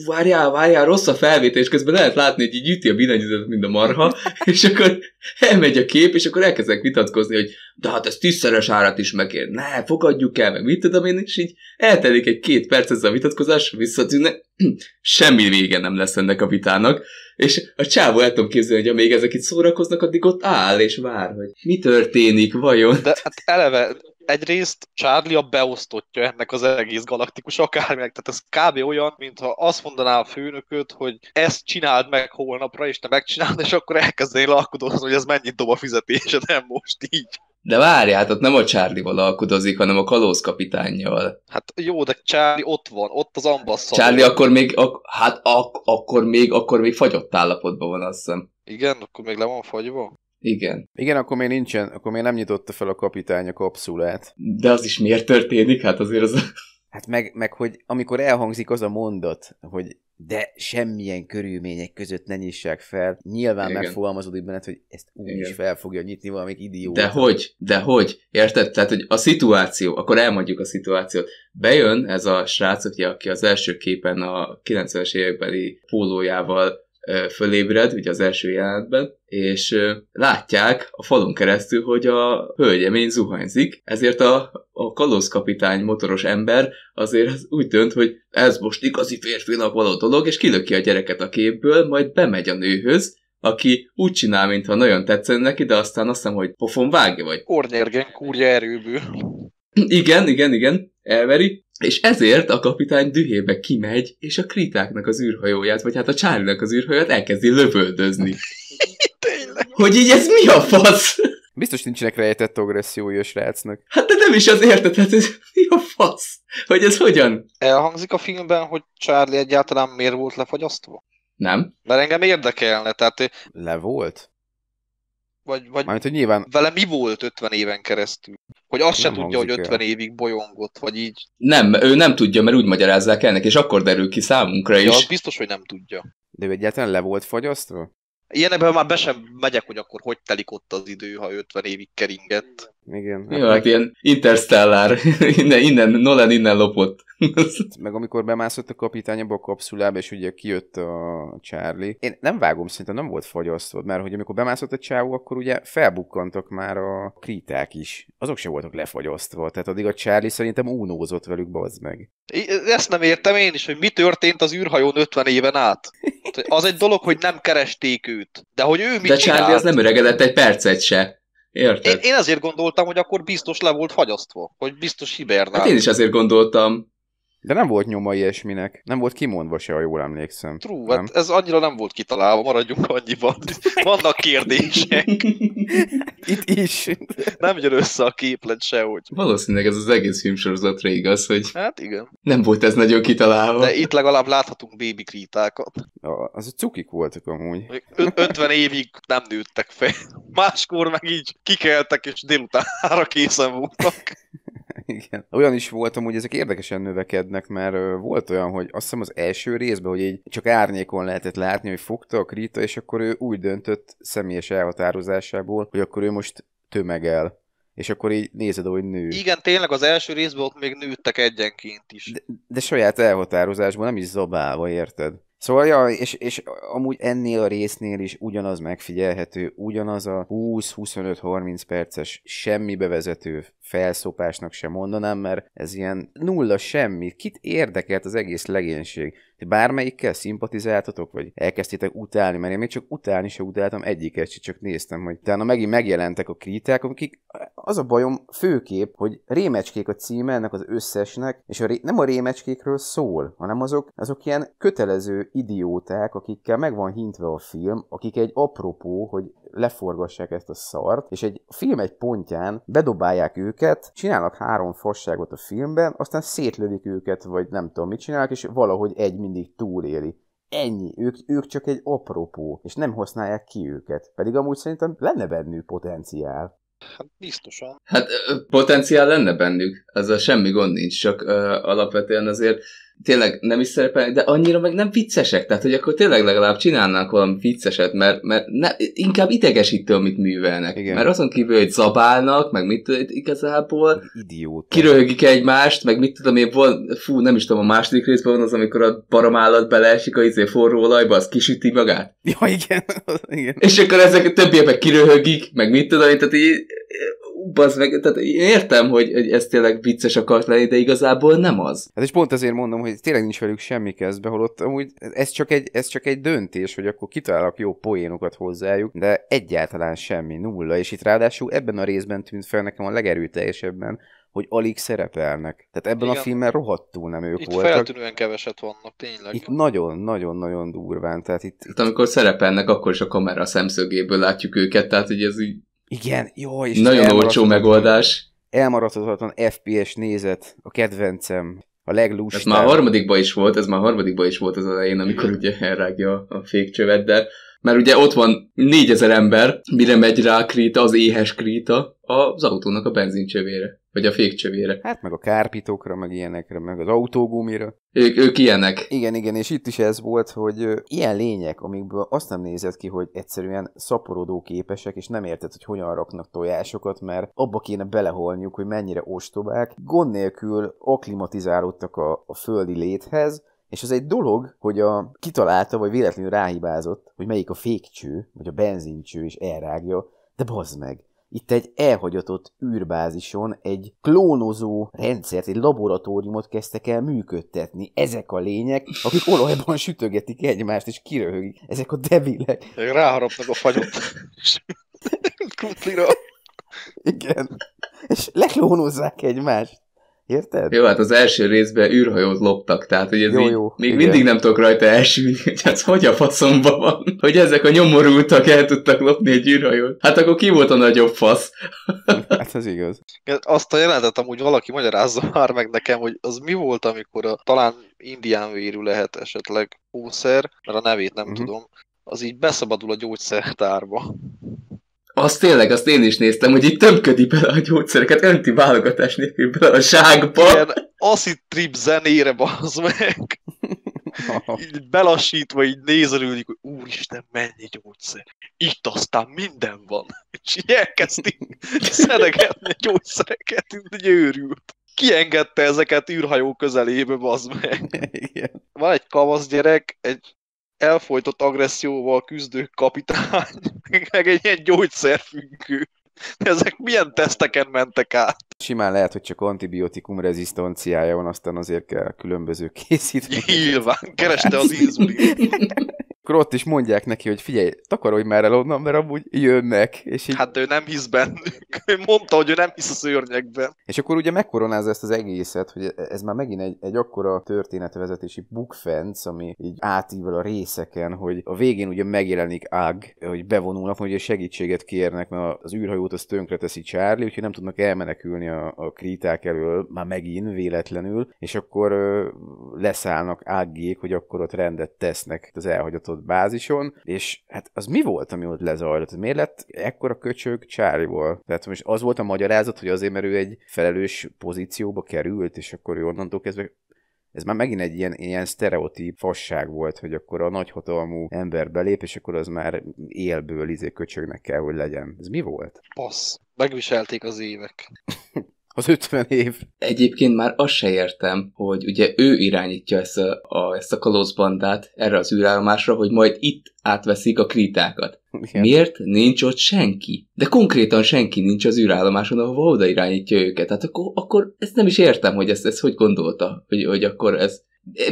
várjál, várjál, rossz a felvétel, és közben lehet látni, hogy így üti a billentyűzetet, mint a marha, és akkor elmegy a kép, és akkor elkezdenek vitatkozni, hogy de hát ez tízszeres árat is megér, ne, fogadjuk el, meg mit tudom én, és így eltelik egy két perc ezzel a vitatkozás, visszatűnnek, semmi vége nem lesz ennek a vitának, és a csávó el tudom képzelni, hogy amíg ezek itt szórakoznak, addig ott áll és vár, hogy mi történik, vajon. De hát eleve egyrészt Charlie a beosztottja ennek az egész galaktikus akárminek, tehát ez kb. olyan, mintha azt mondaná a főnököd, hogy ezt csináld meg holnapra, és te megcsinálod, és akkor elkezdenél alkudozni, hogy ez mennyit dob a fizetésed, nem most így. De várjál, ott nem a Charlie-val alkudozik, hanem a kalózkapitánnyal. Hát jó, de Charlie ott van, ott az ambasszador. Charlie akkor még, ak- hát ak- akkor még, akkor még fagyott állapotban van, azt hiszem. Igen, akkor még le van fagyva. Igen. Igen, akkor még nincsen, akkor még nem nyitotta fel a kapitány a kapszulát. De az is miért történik? Hát azért az... Hát meg, meg, hogy amikor elhangzik az a mondat, hogy de semmilyen körülmények között ne nyissák fel, nyilván Igen. megfogalmazódik benned, hogy ezt úgy Igen. is fel fogja nyitni valamik idióta. De hogy? De hogy? Érted? Tehát, hogy a szituáció, akkor elmondjuk a szituációt. Bejön ez a srác, aki, aki az első képen a 90-es évekbeli pólójával fölébred, ugye az első jelenetben, és látják a falon keresztül, hogy a hölgyemény zuhanyzik, ezért a, a kalózkapitány motoros ember azért úgy dönt, hogy ez most igazi férfinak való dolog, és kilöki a gyereket a képből, majd bemegy a nőhöz, aki úgy csinál, mintha nagyon tetszene neki, de aztán azt hiszem, hogy pofon vágja vagy. Ornyergen kúrja erőből. Igen, igen, igen, elveri, és ezért a kapitány dühébe kimegy, és a kritáknak az űrhajóját, vagy hát a charlie az űrhajóját elkezdi lövöldözni. Tényleg. Hogy így ez mi a fasz? Biztos nincsenek rejtett agressziója a srácnak. Hát de nem is az érted, hát ez mi a fasz? Hogy ez hogyan? Elhangzik a filmben, hogy Charlie egyáltalán miért volt lefagyasztva? Nem. Mert engem érdekelne, tehát Le volt? Vagy, vagy Mármint, hogy nyilván vele mi volt 50 éven keresztül? Hogy azt se Nem tudja, hogy hangzik 50 el. évig bolyongott, vagy így. Nem, ő nem tudja, mert úgy magyarázzák el neki, és akkor derül ki számunkra Ja, is. biztos, hogy nem tudja. De ő egyáltalán le volt fagyasztva? Ilyenekben már be sem megyek, hogy akkor hogy telik ott az idő, ha 50 évig keringett. Igen. Jó, hát ilyen interstellár, innen, innen, Nolan innen lopott. Meg amikor bemászott a kapitány abba a kapszulába, és ugye kijött a Charlie. Én nem vágom, szerintem nem volt fagyasztva, mert hogy amikor bemászott a csávó, akkor ugye felbukkantak már a kriták is. Azok sem voltak lefagyasztva, tehát addig a Charlie szerintem únózott velük, bazd meg. I- Ezt nem értem én is, hogy mi történt az űrhajón 50 éven át. Az egy dolog, hogy nem keresték őt. De hogy ő mit De csinált? Charlie az nem öregedett egy percet se. Érted? Én, én azért gondoltam, hogy akkor biztos le volt fagyasztva. Hogy biztos hibernál. Hát én is azért gondoltam. De nem volt nyoma ilyesminek. Nem volt kimondva se, ha jól emlékszem. True, nem? hát ez annyira nem volt kitalálva, maradjunk annyiban. Vannak kérdések, Itt is. nem jön össze a képlet sehogy. Valószínűleg ez az egész filmsorozatra igaz, hogy Hát igen. nem volt ez nagyon kitalálva. De itt legalább láthatunk baby krítákat. A- Az a cukik voltak amúgy. Ö- 50 évig nem nőttek fel. Máskor meg így kikeltek, és délutánra készen voltak. Igen. Olyan is voltam, hogy ezek érdekesen növekednek, mert volt olyan, hogy azt hiszem az első részben, hogy így csak árnyékon lehetett látni, hogy fogta a Krita, és akkor ő úgy döntött személyes elhatározásából, hogy akkor ő most tömegel. És akkor így nézed, hogy nő. Igen, tényleg az első részben ott még nőttek egyenként is. De, de saját elhatározásból nem is zabálva, érted? Szóval, ja, és, és amúgy ennél a résznél is ugyanaz megfigyelhető, ugyanaz a 20-25-30 perces semmi bevezető felszopásnak sem mondanám, mert ez ilyen nulla semmi. Kit érdekelt az egész legénység? Ti Bármelyikkel szimpatizáltatok, vagy elkezdtétek utálni, mert én még csak utálni se utáltam egyiket, csak néztem, hogy utána megint megjelentek a kriták, akik az a bajom főkép, hogy rémecskék a címe ennek az összesnek, és a ré, nem a rémecskékről szól, hanem azok, azok ilyen kötelező idióták, akikkel meg van hintve a film, akik egy apropó, hogy leforgassák ezt a szart, és egy film egy pontján bedobálják őket, csinálnak három fasságot a filmben, aztán szétlövik őket, vagy nem tudom mit csinálnak, és valahogy egy mindig túléli. Ennyi, ők, ők csak egy apropó, és nem használják ki őket. Pedig amúgy szerintem lenne bennük potenciál. Hát biztosan. Hát potenciál lenne bennük, ezzel semmi gond nincs, csak ö, alapvetően azért tényleg nem is szerepelnek, de annyira meg nem viccesek, tehát hogy akkor tényleg legalább csinálnák valami vicceset, mert, mert ne, inkább idegesítő, amit művelnek. Igen. Mert azon kívül, hogy zabálnak, meg mit tudom, igazából Idióta. kiröhögik egymást, meg mit tudom én, van, fú, nem is tudom, a második részben van az, amikor a baramállat beleesik a izé forró olajba, az kisüti magát. Ja, igen. igen. És akkor ezek a többiek meg kiröhögik, meg mit tudom én, tehát így, bazd meg, tehát értem, hogy, hogy ez tényleg vicces akart lenni, de igazából nem az. Hát és pont azért mondom, hogy tényleg nincs velük semmi kezdve, holott amúgy ez csak egy, ez csak egy döntés, hogy akkor kitalálok jó poénokat hozzájuk, de egyáltalán semmi, nulla, és itt ráadásul ebben a részben tűnt fel nekem a legerőteljesebben, hogy alig szerepelnek. Tehát ebben Igen. a filmben rohadtul nem ők Itt voltak. feltűnően keveset vannak, tényleg. Itt nagyon-nagyon-nagyon durván, tehát itt, itt Hát amikor szerepelnek, akkor is a kamera szemszögéből látjuk őket, tehát hogy ez így igen, jó, és nagyon olcsó megoldás. Elmaradhatatlan FPS nézet, a kedvencem, a Ez leglustább. már a harmadikban is volt, ez már a harmadikban is volt az elején, amikor ugye elrágja a fékcsövet, de mert ugye ott van 4000 ember, mire megy rá Krita, az éhes Krita az autónak a benzincsövére, vagy a fékcsövére. Hát meg a kárpitokra, meg ilyenekre, meg az autógumira. Ők, ők ilyenek. Igen, igen, és itt is ez volt, hogy ilyen lények, amikből azt nem nézett ki, hogy egyszerűen szaporodó képesek, és nem érted, hogy hogyan raknak tojásokat, mert abba kéne beleholniuk, hogy mennyire ostobák. Gond nélkül akklimatizálódtak a, a földi léthez, És az egy dolog, hogy a kitalálta, vagy véletlenül ráhibázott, hogy melyik a fékcső, vagy a benzincső, és elrágja, de bazd meg, itt egy elhagyatott űrbázison egy klónozó rendszert, egy laboratóriumot kezdtek el működtetni. Ezek a lények, akik olajban sütögetik egymást, és kiröhögik. Ezek a debilek. Ráharapnak a fagyot. Krumplira. Igen. És leklónozzák egymást. Érted? Jó, hát az első részben űrhajót loptak, tehát hogy ez Jó, így, jó, még igen. mindig nem tudok rajta elsülni, hogy ez hogy a faszomba van, hogy ezek a nyomorultak el tudtak lopni egy űrhajót. Hát akkor ki volt a nagyobb fasz? Hát az igaz. Azt a jelentet amúgy valaki magyarázza már meg nekem, hogy az mi volt, amikor a, talán indián vérű lehet esetleg ószer, mert a nevét nem Mhm. tudom, az így beszabadul a gyógyszertárba. Azt tényleg, azt én is néztem, hogy itt tömködi bele a gyógyszereket, önti válogatás nélkül bele a ságba. Ilyen acid trip zenére bazd meg. Így belassítva, így nézelődik, hogy úristen, mennyi gyógyszer. Itt aztán minden van. És így elkezdik szedegetni a gyógyszereket, mint egy őrült. Kiengedte ezeket űrhajó közelébe, bazd meg. Igen. Van egy kamasz gyerek, egy elfolytott agresszióval küzdő kapitány, meg egy ilyen gyógyszerfüggő. Ezek milyen teszteken mentek át? Simán lehet, hogy csak antibiotikum rezisztanciája van, aztán azért kell különböző készítmény. Nyilván, kereste az inzulin. Akkor ott is mondják neki, hogy figyelj, takarodj már el onnan, mert amúgy jönnek. És, így, Hát ő nem hisz bennük. Ő mondta, hogy ő nem hisz a szörnyekben. és akkor ugye megkoronázza ezt az egészet, hogy ez már megint egy, egy akkora történetvezetési bukfenc, ami így átível a részeken, hogy a végén ugye megjelenik Ag, hogy bevonulnak, hogy segítséget kérnek, mert az űrhajót az tönkre teszi Charlie, úgyhogy nem tudnak elmenekülni a, a kríták elől, már megint véletlenül, és akkor ö, leszállnak Aggék, hogy akkor ott rendet tesznek az elhagyatott bázison, és hát az mi volt, ami ott lezajlott? Miért lett ekkora köcsög Charlie-ból? Tehát most az volt a magyarázat, hogy azért, mert ő egy felelős pozícióba került, és akkor ő onnantól kezdve ez már megint egy ilyen, ilyen sztereotíp fasság volt, hogy akkor a nagyhatalmú ember belép, és akkor az már élből izé köcsögnek kell, hogy legyen. Ez mi volt? Passz. Megviselték az évek. Az 50 év. Egyébként már azt se értem, hogy ugye ő irányítja ezt a, a, ezt a kalózbandát erre az űrállomásra, hogy majd itt átveszik a krítákat. Igen. Miért nincs ott senki? De konkrétan senki nincs az űrállomáson, ahova oda irányítja őket. Hát akkor, akkor ezt nem is értem, hogy ezt, ezt hogy gondolta, hogy, hogy akkor ez...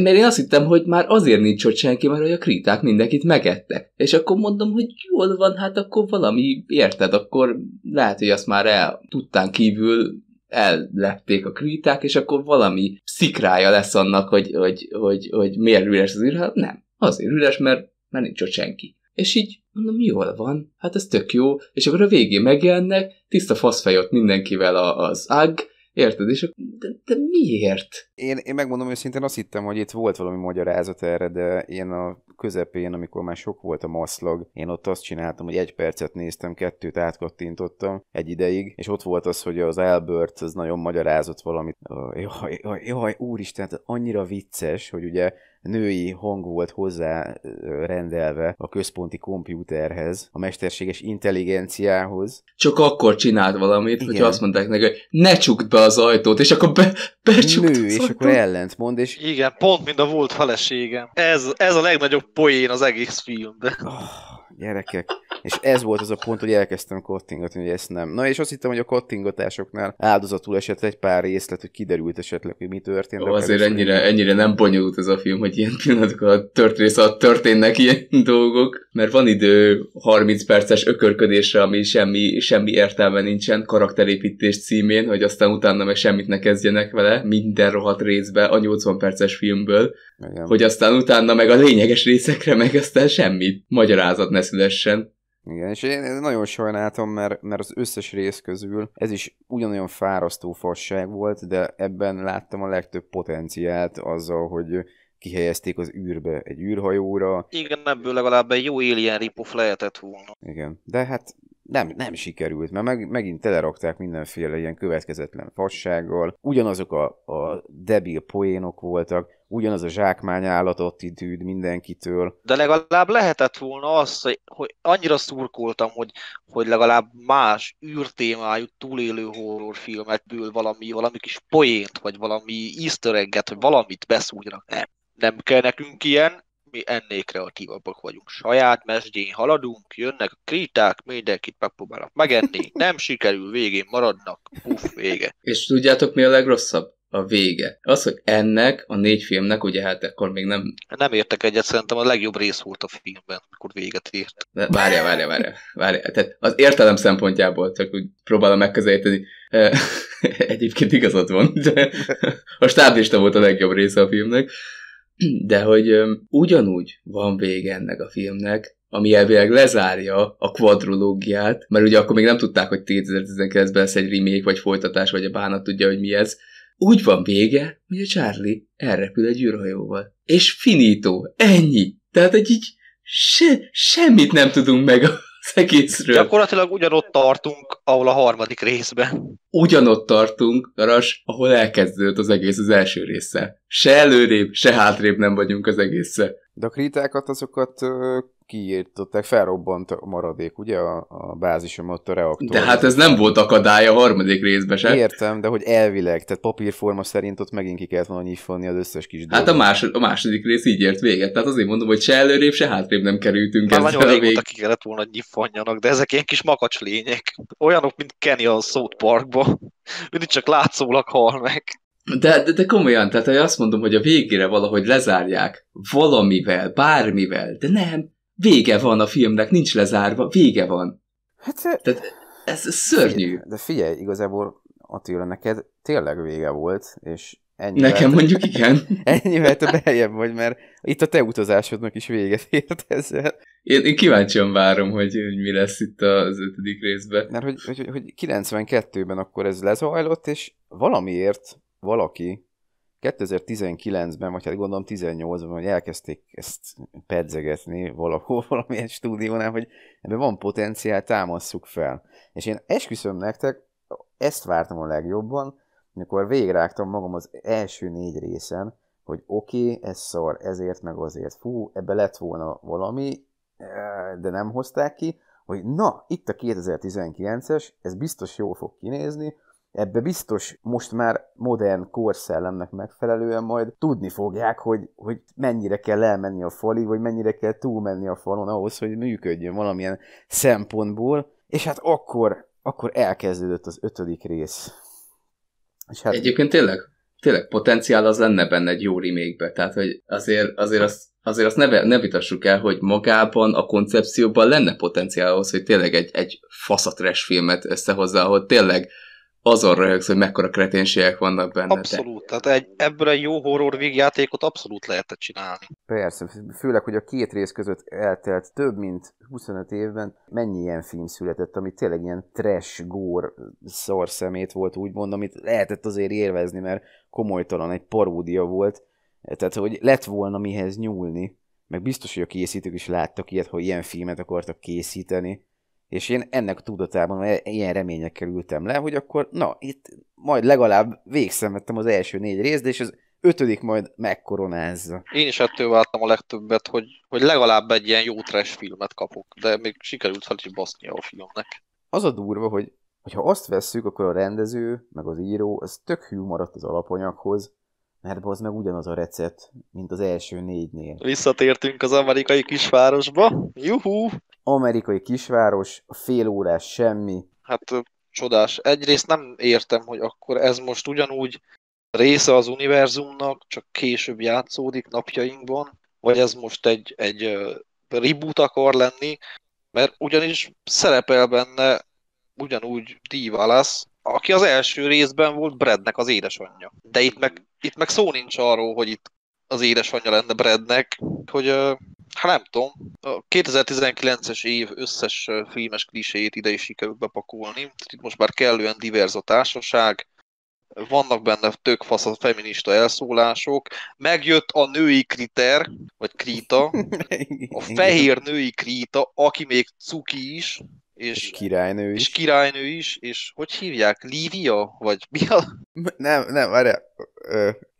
Mert én azt hittem, hogy már azért nincs ott senki, mert hogy a kríták mindenkit megettek. És akkor mondom, hogy jól van, hát akkor valami, érted, akkor lehet, hogy azt már el tudtán kívül ellepték a kríták, és akkor valami szikrája lesz annak, hogy, hogy, hogy, hogy miért üres az űrháló. Nem, azért üres, mert, mert nincs ott senki. És így mondom, jól van, hát ez tök jó, és akkor a végén megjelennek, tiszta faszfej ott mindenkivel az ág, érted? És akkor, de, de miért? Én, én megmondom őszintén, azt hittem, hogy itt volt valami magyarázat erre, de én a közepén, amikor már sok volt a maszlag, én ott azt csináltam, hogy egy percet néztem, kettőt átkattintottam egy ideig, és ott volt az, hogy az Albert az nagyon magyarázott valamit. Jaj, jaj, jaj, úristen, tehát annyira vicces, hogy ugye női hang volt hozzá rendelve a központi kompjúterhez, a mesterséges intelligenciához. Csak akkor csinált valamit, Igen. hogyha azt mondták neki, hogy ne csukd be az ajtót, és akkor be, becsukd Nő, az és ajtót. akkor ellent mond, és Igen, pont mint a volt feleségem. Ez, ez a legnagyobb poén az egész filmben. Oh, gyerekek. És ez volt az a pont, hogy elkezdtem kottingatni, hogy ezt nem. Na és azt hittem, hogy a kottingatásoknál áldozatul esett egy pár részlet, hogy kiderült esetleg, hogy mi történt. Ó, azért ennyire, ennyire nem bonyolult ez a film, hogy ilyen pillanatok alatt tört rész alatt történnek ilyen dolgok, mert van idő 30 perces ökörködésre, ami semmi, semmi értelme nincsen karakterépítés címén, hogy aztán utána meg semmit ne kezdjenek vele, minden rohadt részbe a 80 perces filmből, Igen. hogy aztán utána meg a lényeges részekre meg aztán semmi magyarázat ne szülessen. Igen, és én én nagyon sajnáltam, mert, mert az összes rész közül ez is ugyanolyan fárasztó fasság volt, de ebben láttam a legtöbb potenciált azzal, hogy kihelyezték az űrbe egy űrhajóra, Igen, ebből legalább egy jó alien ripoff lehetett volna. Igen, de hát nem, nem sikerült, mert meg, megint telerakták mindenféle ilyen következetlen fassággal. Ugyanazok a, a debil poénok voltak, ugyanaz a zsákmány attitűd mindenkitől. De legalább lehetett volna az, hogy, hogy annyira szurkoltam, hogy, hogy legalább más űrtémájú túlélő horrorfilmekből valami, valami kis poént, vagy valami easter egget, vagy valamit beszúrjanak. Nem. nem kell nekünk ilyen, mi ennél kreatívabbak vagyunk. Saját mesdjén haladunk, jönnek a kriták, mindenkit megpróbálnak megenni, nem sikerül, végén maradnak, puff, vége. És tudjátok mi a legrosszabb? a vége. Az, hogy ennek, a négy filmnek, ugye hát akkor még nem... Nem értek egyet, szerintem a legjobb rész volt a filmben, amikor véget ért. Várja, várja, várja, várja. Tehát az értelem szempontjából csak úgy próbálom megközelíteni. Egyébként igazad van, de a stáblista volt a legjobb része a filmnek. De hogy um, ugyanúgy van vége ennek a filmnek, ami elvileg lezárja a kvadrológiát, mert ugye akkor még nem tudták, hogy 2019-ben lesz egy remake, vagy folytatás, vagy a bánat tudja, hogy mi ez. Úgy van vége, hogy a Charlie elrepül egy űrhajóval. És finito. Ennyi. Tehát egy így se, semmit nem tudunk meg az egészről. Gyakorlatilag ugyanott tartunk, ahol a harmadik részben. Ugyanott tartunk, Garas, ahol elkezdődött az egész az első része. Se előrébb, se hátrébb nem vagyunk az egészre. De a kritákat azokat kiírtották, felrobbant a maradék, ugye, a, a bázison ott a reaktor. De hát ez nem volt akadály a harmadik részben se. Értem, de hogy elvileg, tehát papírforma szerint ott megint ki kellett volna nyitni az összes kis dolgot. Hát a, másod, a második rész így ért véget, tehát azért mondom, hogy se előrébb, se hátrébb nem kerültünk Már ezzel nagyon a vég... ki kellett volna nyitfanjanak, de ezek ilyen kis makacs lények. Olyanok, mint Kenny a South Parkba. Mindig csak látszólag hal meg. De, de, de komolyan, tehát hogy azt mondom, hogy a végére valahogy lezárják valamivel, bármivel, de nem, vége van a filmnek, nincs lezárva, vége van. Hát, Tehát ez, ez szörnyű. De figyelj, igazából Attila, neked tényleg vége volt, és ennyivel... Nekem mondjuk igen. ennyivel te beljebb vagy, mert itt a te utazásodnak is véget ért ezzel. Én, én kíváncsian várom, hogy, hogy mi lesz itt az ötödik részben. Mert hogy, hogy, hogy 92-ben akkor ez lezajlott, és valamiért valaki 2019-ben, vagy hát gondolom 18-ban, hogy elkezdték ezt pedzegetni valahol, valamilyen stúdiónál, hogy ebben van potenciál, támasszuk fel. És én esküszöm nektek, ezt vártam a legjobban, amikor végrágtam magam az első négy részen, hogy oké, okay, ez szar, ezért meg azért, fú, ebbe lett volna valami, de nem hozták ki, hogy na, itt a 2019-es, ez biztos jól fog kinézni, ebbe biztos most már modern korszellemnek megfelelően majd tudni fogják, hogy, hogy mennyire kell elmenni a falig, vagy mennyire kell túlmenni a falon ahhoz, hogy működjön valamilyen szempontból, és hát akkor, akkor elkezdődött az ötödik rész. És hát... Egyébként tényleg, tényleg potenciál az lenne benne egy jó remake tehát hogy azért, azért azt azért azt ne, ne vitassuk el, hogy magában, a koncepcióban lenne potenciál ahhoz, hogy tényleg egy, egy faszatres filmet összehozza, ahol tényleg azon röhögsz, hogy mekkora kreténségek vannak benne. Abszolút, tehát egy, ebből egy jó horror végjátékot abszolút lehetett csinálni. Persze, főleg, hogy a két rész között eltelt több mint 25 évben, mennyi ilyen film született, ami tényleg ilyen trash, gore, szarszemét volt úgymond, amit lehetett azért élvezni, mert komolytalan egy paródia volt, tehát hogy lett volna mihez nyúlni, meg biztos, hogy a készítők is láttak ilyet, hogy ilyen filmet akartak készíteni, és én ennek tudatában ilyen reményekkel ültem le, hogy akkor na, itt majd legalább végszemettem az első négy részt, és az ötödik majd megkoronázza. Én is ettől vártam a legtöbbet, hogy, hogy legalább egy ilyen jó trash filmet kapok, de még sikerült fel is basznia a filmnek. Az a durva, hogy ha azt vesszük, akkor a rendező, meg az író, az tök hű maradt az alapanyaghoz, mert az meg ugyanaz a recept, mint az első négynél. Visszatértünk az amerikai kisvárosba. Juhú! Amerikai kisváros, fél órás semmi. Hát csodás. Egyrészt nem értem, hogy akkor ez most ugyanúgy része az univerzumnak, csak később játszódik napjainkban, vagy ez most egy, egy reboot akar lenni, mert ugyanis szerepel benne ugyanúgy Dee Wallace, aki az első részben volt Bradnek az édesanyja. De itt meg, itt meg szó nincs arról, hogy itt az édesanyja lenne Bradnek, hogy hát nem tudom, a 2019-es év összes filmes kliséjét ide is sikerült bepakolni. Itt most már kellően diverz a társaság, vannak benne tök fasz a feminista elszólások, megjött a női kriter, vagy krita, a fehér női krita, aki még cuki is, és királynő is. És királynő is, és hogy hívják? Lívia? Vagy mi a... Nem, nem, várjál,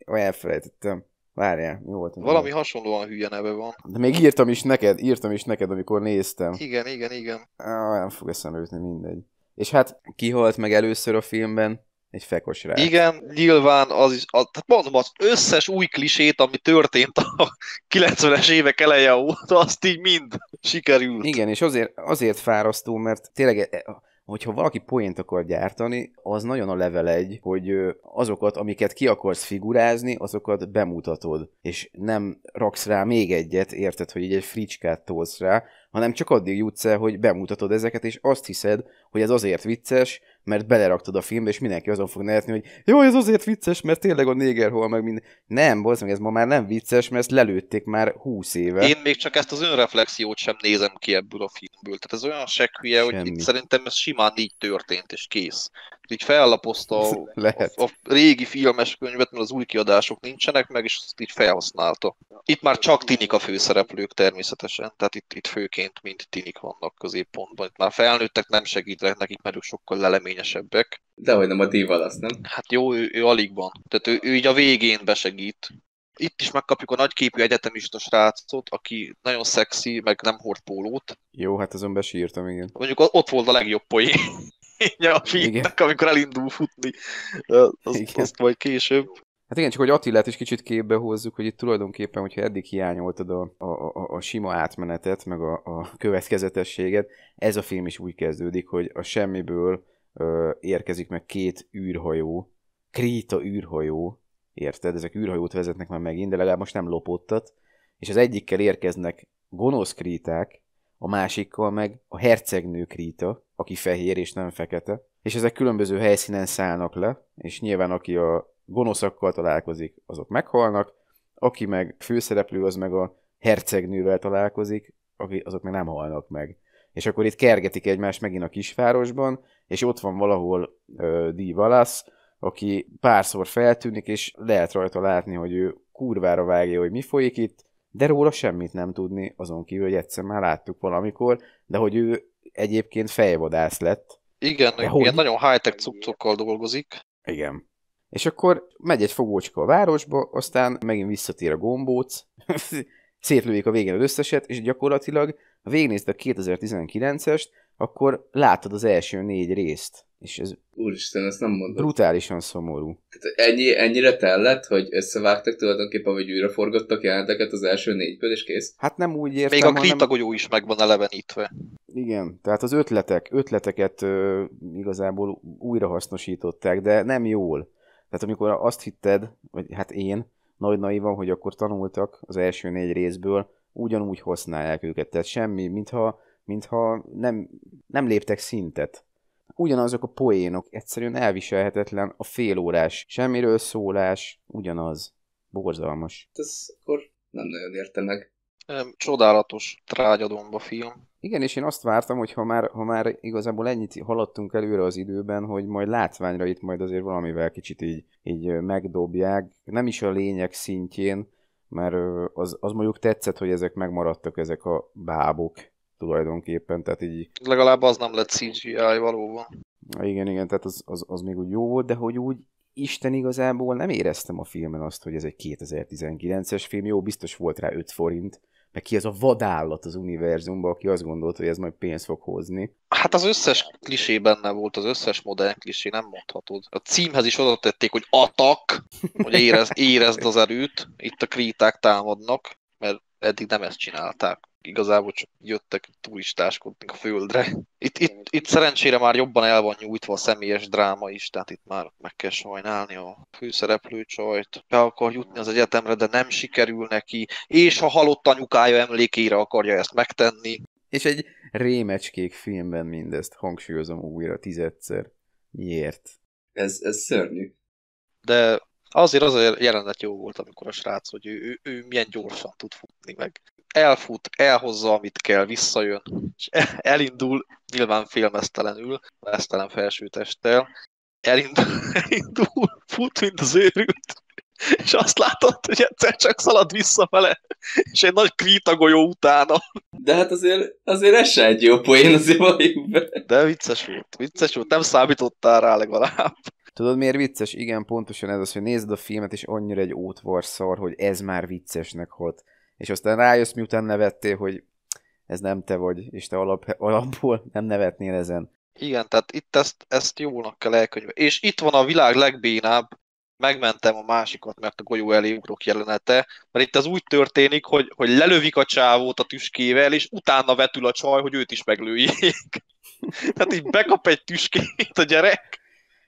elfelejtettem. Várjál, mi volt? Valami volt? hasonlóan hülye neve van. De még írtam is neked, írtam is neked, amikor néztem. Igen, igen, igen. Ah, nem fog eszembe jutni, mindegy. És hát ki halt meg először a filmben? Egy fekos rá. Igen, nyilván az is, az, tehát mondom, az összes új klisét, ami történt a 90-es évek eleje óta, azt így mind sikerült. Igen, és azért, azért fárasztó, mert tényleg e, hogyha valaki poént akar gyártani, az nagyon a level egy, hogy azokat, amiket ki akarsz figurázni, azokat bemutatod, és nem raksz rá még egyet, érted, hogy így egy fricskát tolsz rá, hanem csak addig jutsz el, hogy bemutatod ezeket, és azt hiszed, hogy ez azért vicces, mert beleraktad a filmbe, és mindenki azon fog nevetni, hogy jó, ez azért vicces, mert tényleg a néger hol meg minden. Nem, bolsz meg ez ma már nem vicces, mert ezt lelőtték már húsz éve. Én még csak ezt az önreflexiót sem nézem ki ebből a filmből. Tehát ez olyan sekhülye, hogy itt szerintem ez simán így történt, és kész. Így fellapozta a, Lehet. a, a régi filmes könyvet, mert az új kiadások nincsenek meg, és ezt így felhasználta. Itt már csak tinik a főszereplők természetesen, tehát itt, itt főként mind tinik vannak középpontban. Itt már felnőttek nem segítenek nekik, mert ők sokkal leleményesebbek. hogy nem a díval azt nem? Hát jó, ő, ő alig van. Tehát ő, ő így a végén besegít. Itt is megkapjuk a nagyképű egyetemista srácot, aki nagyon szexi, meg nem hord pólót. Jó, hát azon besírtam, igen. Mondjuk ott volt a legjobb poén a filmnek, amikor elindul futni. Azt, azt majd később. Hát igen, csak hogy Attilát is kicsit képbe hozzuk, hogy itt tulajdonképpen, hogyha eddig hiányoltad a, a, a, a sima átmenetet, meg a, a következetességet, ez a film is úgy kezdődik, hogy a semmiből ö, érkezik meg két űrhajó, Kríta űrhajó, érted? Ezek űrhajót vezetnek már megint, de legalább most nem lopottat, és az egyikkel érkeznek gonosz kríták, a másikkal meg a hercegnő kríta, aki fehér és nem fekete, és ezek különböző helyszínen szállnak le, és nyilván aki a gonoszakkal találkozik, azok meghalnak, aki meg főszereplő, az meg a hercegnővel találkozik, aki, azok meg nem halnak meg. És akkor itt kergetik egymást megint a kisvárosban, és ott van valahol uh, Dee Wallace, aki párszor feltűnik, és lehet rajta látni, hogy ő kurvára vágja, hogy mi folyik itt, de róla semmit nem tudni, azon kívül, hogy egyszer már láttuk valamikor, de hogy ő egyébként fejvadász lett. Igen, de ilyen hogy... nagyon high-tech cuccokkal dolgozik. Igen. És akkor megy egy fogócska a városba, aztán megint visszatér a gombóc, szétlőjék a végén az összeset, és gyakorlatilag, ha végignézd a 2019-est, akkor látod az első négy részt. És ez Úristen, ezt nem mondom. Brutálisan szomorú. Tehát ennyi, ennyire tellett, hogy összevágtak tulajdonképpen, hogy újra forgattak jelenteket az első négyből, és kész? Hát nem úgy értem, Még a kritagolyó is meg van elevenítve. Igen, tehát az ötletek, ötleteket ö, igazából újra hasznosították, de nem jól. Tehát amikor azt hitted, vagy hát én, nagy naivan, hogy akkor tanultak az első négy részből, ugyanúgy használják őket. Tehát semmi, mintha, mintha nem, nem léptek szintet ugyanazok a poénok, egyszerűen elviselhetetlen a félórás, semmiről szólás, ugyanaz. Borzalmas. Ez akkor nem nagyon érte meg. Csodálatos trágyadomba film. Igen, és én azt vártam, hogy ha már, ha már igazából ennyit haladtunk előre az időben, hogy majd látványra itt majd azért valamivel kicsit így, így megdobják. Nem is a lényeg szintjén, mert az, az mondjuk tetszett, hogy ezek megmaradtak, ezek a bábok tulajdonképpen, tehát így... Legalább az nem lett CGI valóban. Igen, igen, tehát az, az, az még úgy jó volt, de hogy úgy Isten igazából nem éreztem a filmen azt, hogy ez egy 2019-es film, jó, biztos volt rá 5 forint, meg ki az a vadállat az univerzumban, aki azt gondolta, hogy ez majd pénzt fog hozni. Hát az összes klisé benne volt, az összes modern klisé, nem mondhatod. A címhez is oda tették, hogy atak, hogy érez, érezd az erőt, itt a kríták támadnak, eddig nem ezt csinálták igazából csak jöttek turistáskodni a földre. Itt, itt, itt szerencsére már jobban el van nyújtva a személyes dráma is, tehát itt már meg kell sajnálni a főszereplő csajt. Be akar jutni az egyetemre, de nem sikerül neki, és ha halott anyukája emlékére akarja ezt megtenni. És egy rémecskék filmben mindezt hangsúlyozom újra tizedszer. Miért? Ez, ez szörnyű. De azért az a jelenet jó volt, amikor a srác, hogy ő, ő, ő milyen gyorsan tud futni meg elfut, elhozza, amit kell, visszajön, és elindul, nyilván félmeztelenül, mesztelen felsőtesttel, elindul, elindul, fut, mint az őrült, és azt látod, hogy egyszer csak szalad visszafele, és egy nagy kritagolyó utána. De hát azért, azért ez se egy jó poén, azért. De vicces volt, vicces volt, nem számítottál rá legalább. Tudod miért vicces? Igen, pontosan ez az, hogy nézed a filmet, és annyira egy ótvarszar, hogy ez már viccesnek hat és aztán rájössz, miután nevettél, hogy ez nem te vagy, és te alap, alapból nem nevetnél ezen. Igen, tehát itt ezt, ezt jónak kell elkönyvelni. És itt van a világ legbénább, megmentem a másikat, mert a golyó elé ugrok jelenete, mert itt az úgy történik, hogy, hogy lelövik a csávót a tüskével, és utána vetül a csaj, hogy őt is meglőjék. Tehát így bekap egy tüskét a gyerek,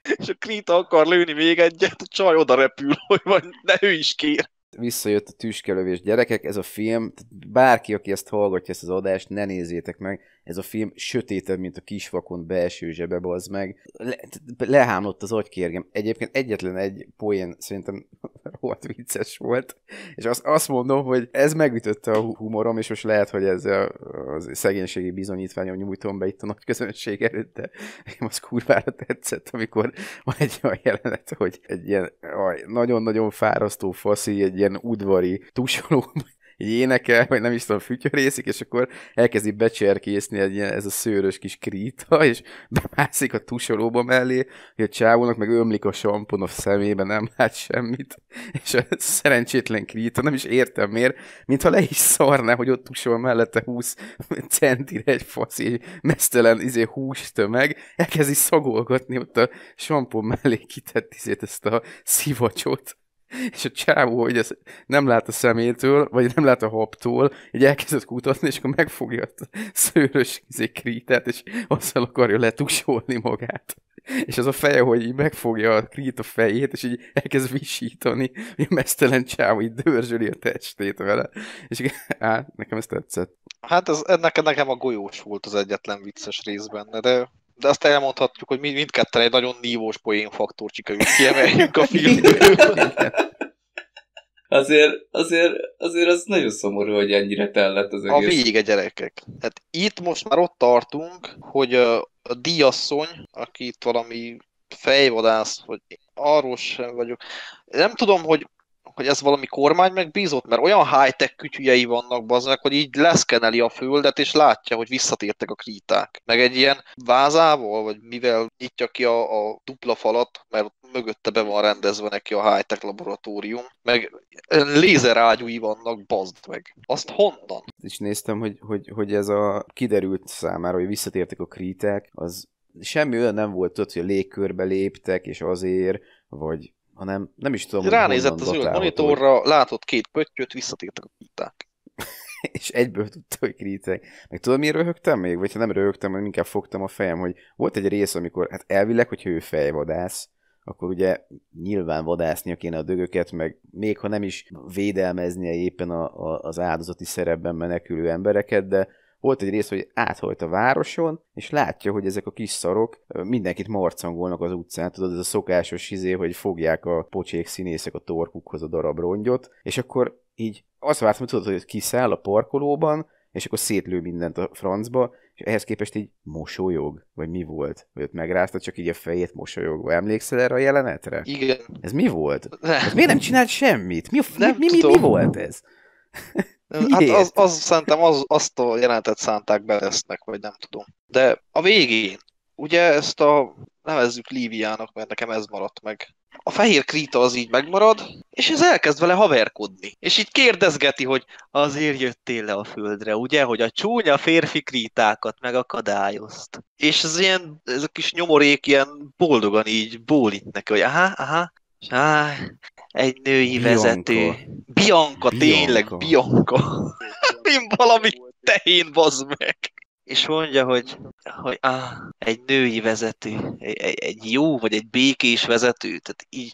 és a Krita akar lőni még egyet, a csaj oda repül, hogy vagy ne ő is kér. Visszajött a tüskelövés gyerekek, ez a film, bárki, aki ezt hallgatja, ezt az adást, ne nézzétek meg, ez a film sötétebb, mint a kisvakon belső zsebe, az meg. Le, lehámlott az agykérgem. Egyébként egyetlen egy poén szerintem rohadt vicces volt, és azt, azt mondom, hogy ez megütötte a humorom, és most lehet, hogy ez a, a szegénységi bizonyítványom nyújtom be itt a nagy közönség előtt, de az kurvára tetszett, amikor van egy olyan jelenet, hogy egy ilyen nagyon-nagyon fárasztó faszi, egy ilyen udvari tusoló így énekel, vagy nem is tudom, fütyörészik, és akkor elkezdi becserkészni egy ilyen, ez a szőrös kis kríta, és bemászik a tusolóba mellé, hogy a csávónak meg ömlik a sampon a szemébe, nem lát semmit, és a szerencsétlen kríta, nem is értem miért, mintha le is szarná, hogy ott tusol mellette 20 centire egy fasz, egy mesztelen izé, hústömeg, elkezdi szagolgatni ott a sampon mellé kitett izét, ezt a szivacsot és a csávó, hogy ez nem lát a szemétől, vagy nem lát a habtól, így elkezdett kutatni, és akkor megfogja a szőrös krítát, és azzal akarja letusolni magát. És az a feje, hogy így megfogja a krít a fejét, és így elkezd visítani, hogy a mesztelen csávó így dörzsöli a testét vele. És á, nekem ez tetszett. Hát ez, nekem, nekem a golyós volt az egyetlen vicces rész benne, de de azt elmondhatjuk, hogy mindketten egy nagyon nívós poénfaktor sikerült kiemeljünk a filmből. Azért, azért, azért az nagyon szomorú, hogy ennyire tellett az egész. A vége, gyerekek. Hát itt most már ott tartunk, hogy a, a díjasszony, aki itt valami fejvadász, vagy arról sem vagyok. Nem tudom, hogy hogy ez valami kormány megbízott, mert olyan high-tech kütyüjei vannak baznak, hogy így leszkeneli a földet, és látja, hogy visszatértek a kríták. Meg egy ilyen vázával, vagy mivel nyitja ki a, a dupla falat, mert mögötte be van rendezve neki a high-tech laboratórium, meg lézerágyúi vannak, bazd meg. Azt honnan? És néztem, hogy, hogy, hogy ez a kiderült számára, hogy visszatértek a kríták, az semmi olyan nem volt ott, hogy a légkörbe léptek, és azért, vagy hanem nem is tudom, Ránézett az zöld monitorra, látott két pöttyöt, visszatértek a kriták. és egyből tudta, hogy kritek. Meg tudod, miért röhögtem még? Vagy ha nem röhögtem, hanem inkább fogtam a fejem, hogy volt egy rész, amikor, hát elvileg, hogyha ő fejvadász, akkor ugye nyilván vadásznia kéne a dögöket, meg még ha nem is védelmeznie éppen a, a, az áldozati szerepben menekülő embereket, de volt egy rész, hogy áthajt a városon, és látja, hogy ezek a kis szarok mindenkit marcangolnak az utcán, tudod, ez a szokásos izé, hogy fogják a pocsék színészek a torkukhoz a darab rongyot, és akkor így azt vártam, hogy tudod, hogy kiszáll a parkolóban, és akkor szétlő mindent a francba, és ehhez képest így mosolyog, vagy mi volt? Vagy ott megrázta csak így a fejét mosolyogva. Emlékszel erre a jelenetre? Igen. Ez mi volt? Ez miért nem csinált semmit? Mi, nem mi, mi, mi, mi volt ez? Hát az, az szerintem az, azt a jelenetet szánták be lesznek, vagy nem tudom. De a végén, ugye ezt a nevezzük Líviának, mert nekem ez maradt meg. A fehér kríta az így megmarad, és ez elkezd vele haverkodni. És így kérdezgeti, hogy azért jöttél le a földre, ugye, hogy a csúnya férfi krítákat megakadályozt. És ez ilyen, ez a kis nyomorék ilyen boldogan így bólint neki, hogy aha, aha, és á, egy női Bianca. vezető. Bianca, Bianca, tényleg, Bianca. Én valami tehén, bazd meg. És mondja, hogy, hogy á, egy női vezető, egy, egy jó vagy egy békés vezető. Tehát így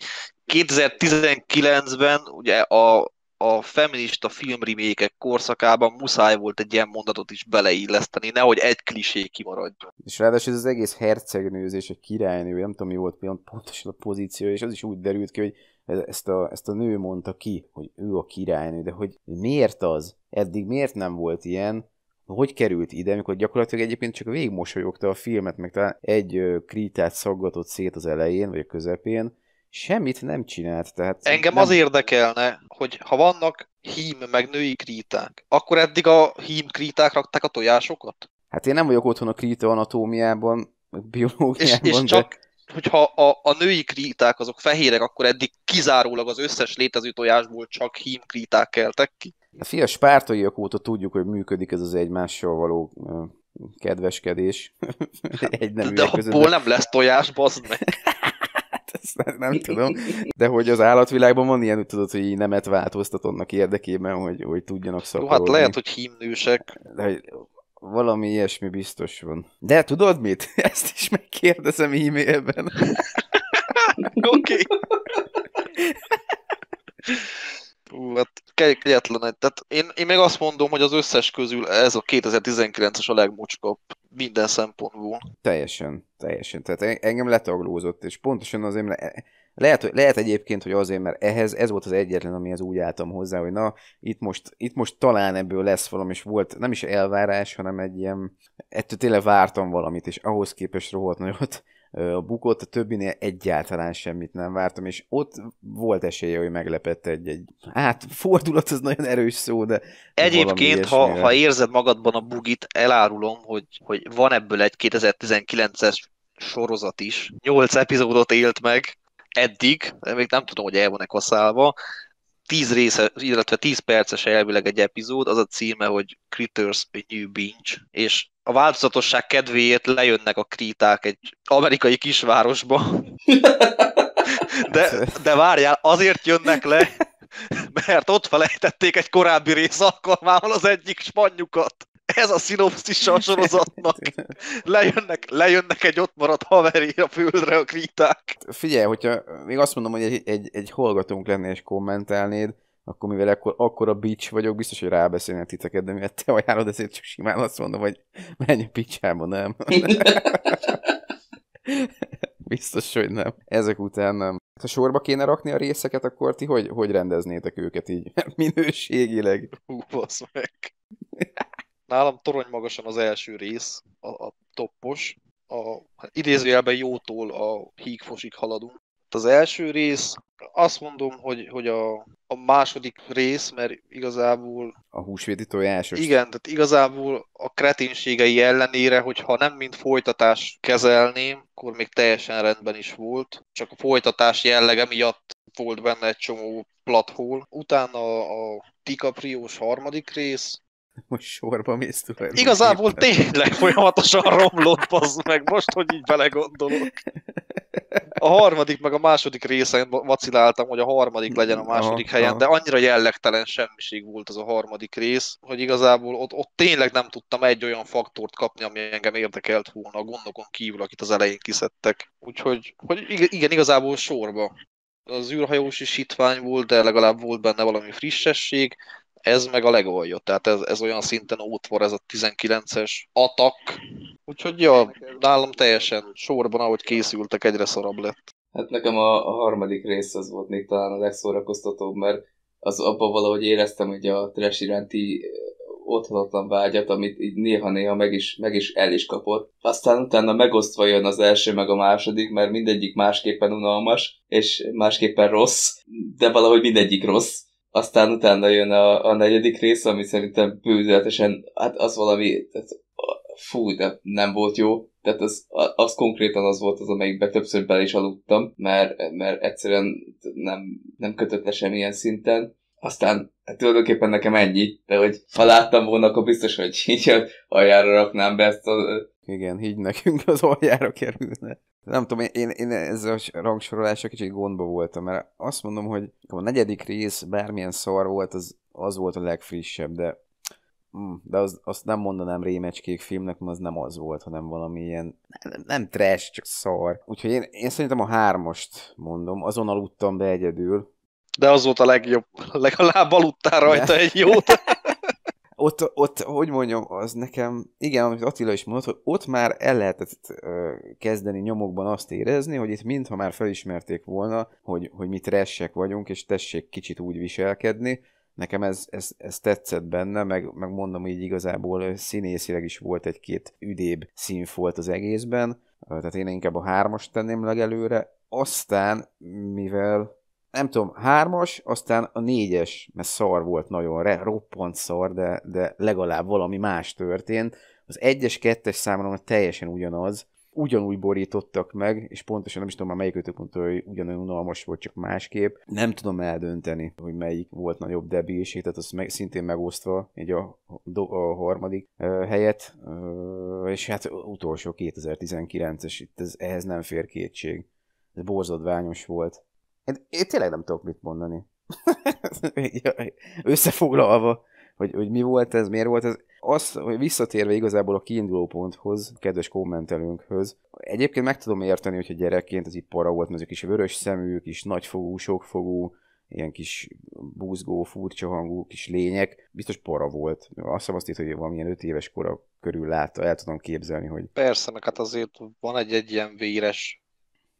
2019-ben ugye a, a feminista filmrimékek korszakában muszáj volt egy ilyen mondatot is beleilleszteni, nehogy egy klisé kimaradjon. És ráadásul ez az egész hercegnőzés, egy királynő, nem tudom mi volt pontosan a pozíció, és az is úgy derült ki, hogy ezt a, ezt a nő mondta ki, hogy ő a királynő, de hogy miért az? Eddig miért nem volt ilyen? Hogy került ide, amikor gyakorlatilag egyébként csak végigmosolyogta a filmet, meg talán egy krítát szaggatott szét az elején, vagy a közepén, semmit nem csinált. Tehát Engem nem... az érdekelne, hogy ha vannak hím meg női kríták, akkor eddig a hím kríták rakták a tojásokat? Hát én nem vagyok otthon a kríta anatómiában, biológiában, és, és de... csak hogyha a, a női kríták azok fehérek, akkor eddig kizárólag az összes létező tojásból csak hímkríták keltek ki. A fia spártaiak óta tudjuk, hogy működik ez az egymással való kedveskedés egy nem De abból nem lesz tojás, bazd meg. Hát, ezt nem, tudom. De hogy az állatvilágban van ilyen, hogy tudod, hogy így nemet változtatnak érdekében, hogy, hogy tudjanak szaporodni. Jó, hát lehet, hogy hímnősek. De, valami ilyesmi biztos van. De tudod mit? Ezt is megkérdezem e-mailben. Oké. Hú, hát kegyetlen. Tehát én, én még azt mondom, hogy az összes közül ez a 2019-es a legmocskabb minden szempontból. Teljesen, teljesen. Tehát engem letaglózott, és pontosan azért, mert lehet, lehet egyébként, hogy azért, mert ehhez ez volt az egyetlen, amihez úgy álltam hozzá, hogy na, itt most, itt most talán ebből lesz valami, és volt nem is elvárás, hanem egy ilyen, ettől tényleg vártam valamit, és ahhoz képest rohadt nagyot a bukott, a többinél egyáltalán semmit nem vártam, és ott volt esélye, hogy meglepett egy-egy, hát fordulat az nagyon erős szó, de Egyébként, ha, ha érzed magadban a bugit, elárulom, hogy, hogy van ebből egy 2019-es sorozat is. Nyolc epizódot élt meg eddig, még nem tudom, hogy el van-e kaszálva, 10 része, illetve 10 perces elvileg egy epizód, az a címe, hogy Critters a New Binge, és a változatosság kedvéért lejönnek a kríták egy amerikai kisvárosba. De, de várjál, azért jönnek le, mert ott felejtették egy korábbi rész alkalmával az egyik spanyukat. Ez a szinopszis a sorozatnak. Lejönnek, lejönnek egy ott maradt haveri a földre a kríták. Figyelj, hogyha még azt mondom, hogy egy, egy, egy hallgatónk lenne és kommentálnéd, akkor mivel akkor, akkor a bitch vagyok, biztos, hogy rábeszélnek titeket, de mivel te ajánlod, ezért csak simán azt mondom, hogy menj a picsába, nem? biztos, hogy nem. Ezek után nem. Ha sorba kéne rakni a részeket, akkor ti hogy, hogy rendeznétek őket így minőségileg? Hú, meg. Nálam torony magasan az első rész, a, a toppos. A, hát idézőjelben jótól a hígfosig haladunk. Az első rész, azt mondom, hogy, hogy a, a második rész, mert igazából... A húsvéti tojásos. Igen, tehát igazából a kreténségei ellenére, hogyha nem mint folytatás kezelném, akkor még teljesen rendben is volt. Csak a folytatás jellege miatt volt benne egy csomó plathol. Utána a DiCaprio-s harmadik rész, most sorba mész tulajdonképpen. Igazából tényleg folyamatosan romlott, az meg, most, hogy így belegondolok. A harmadik, meg a második részen vaciláltam, hogy a harmadik legyen a második aha, helyen, aha. de annyira jellegtelen semmiség volt az a harmadik rész, hogy igazából ott, ott tényleg nem tudtam egy olyan faktort kapni, ami engem érdekelt volna a gondokon kívül, akit az elején kiszedtek. Úgyhogy hogy igen, igazából sorba. Az űrhajós is hitvány volt, de legalább volt benne valami frissesség ez meg a legalja, tehát ez, ez olyan szinten ótvar ez a 19-es atak, úgyhogy ja, nálam teljesen sorban, ahogy készültek, egyre szarabb lett. Hát nekem a, a harmadik rész az volt még talán a legszórakoztatóbb, mert az abban valahogy éreztem, hogy a trash iránti otthatatlan vágyat, amit így néha-néha meg is, meg is el is kapott. Aztán utána megosztva jön az első meg a második, mert mindegyik másképpen unalmas, és másképpen rossz, de valahogy mindegyik rossz aztán utána jön a, a negyedik rész, ami szerintem bőzetesen, hát az valami, tehát, fú, de nem volt jó. Tehát az, az konkrétan az volt az, amelyikben többször bele is aludtam, mert, mert egyszerűen nem, nem kötött le semmilyen szinten. Aztán hát tulajdonképpen nekem ennyi, de hogy ha láttam volna, akkor biztos, hogy így aljára raknám be ezt a... Igen, így nekünk az aljára kerülne. Nem tudom, én, én ezzel a rangsorolásra kicsit gondba voltam, mert azt mondom, hogy a negyedik rész bármilyen szar volt, az, az volt a legfrissebb, de mm, de az, azt nem mondanám rémecskék filmnek, mert az nem az volt, hanem valami ilyen, nem, nem trash, csak szar. Úgyhogy én, én szerintem a hármast mondom, azon aludtam be egyedül. De az volt a legjobb, legalább aludtál rajta de. egy jót. ott, ott, hogy mondjam, az nekem, igen, amit Attila is mondott, hogy ott már el lehetett uh, kezdeni nyomokban azt érezni, hogy itt mintha már felismerték volna, hogy, hogy mi tressek vagyunk, és tessék kicsit úgy viselkedni. Nekem ez, ez, ez tetszett benne, meg, meg mondom így igazából színészileg is volt egy-két üdébb színfolt az egészben, tehát én inkább a hármas tenném legelőre. Aztán, mivel nem tudom, hármas, aztán a négyes, mert szar volt nagyon, re, roppant szar, de, de legalább valami más történt. Az egyes, kettes számomra teljesen ugyanaz, ugyanúgy borítottak meg, és pontosan nem is tudom már melyik mondta, hogy ugyanolyan unalmas volt, csak másképp. Nem tudom eldönteni, hogy melyik volt nagyobb debilség, tehát az meg, szintén megosztva, egy a, a harmadik uh, helyet, uh, és hát utolsó 2019-es, itt ez, ehhez nem fér kétség. Ez borzadványos volt. Én, én tényleg nem tudok mit mondani. Összefoglalva, hogy, hogy mi volt ez, miért volt ez. Az, hogy visszatérve igazából a kiinduló ponthoz, kedves kommentelőnkhöz, egyébként meg tudom érteni, hogyha gyerekként ez itt para volt, mert ezek is vörös szemű, kis nagyfogú, sokfogú, ilyen kis búzgó, furcsa hangú kis lények, biztos para volt. Azt hiszem azt itt, hogy valamilyen öt éves kora körül látta, el tudom képzelni, hogy... Persze, meg hát azért van egy, egy ilyen véres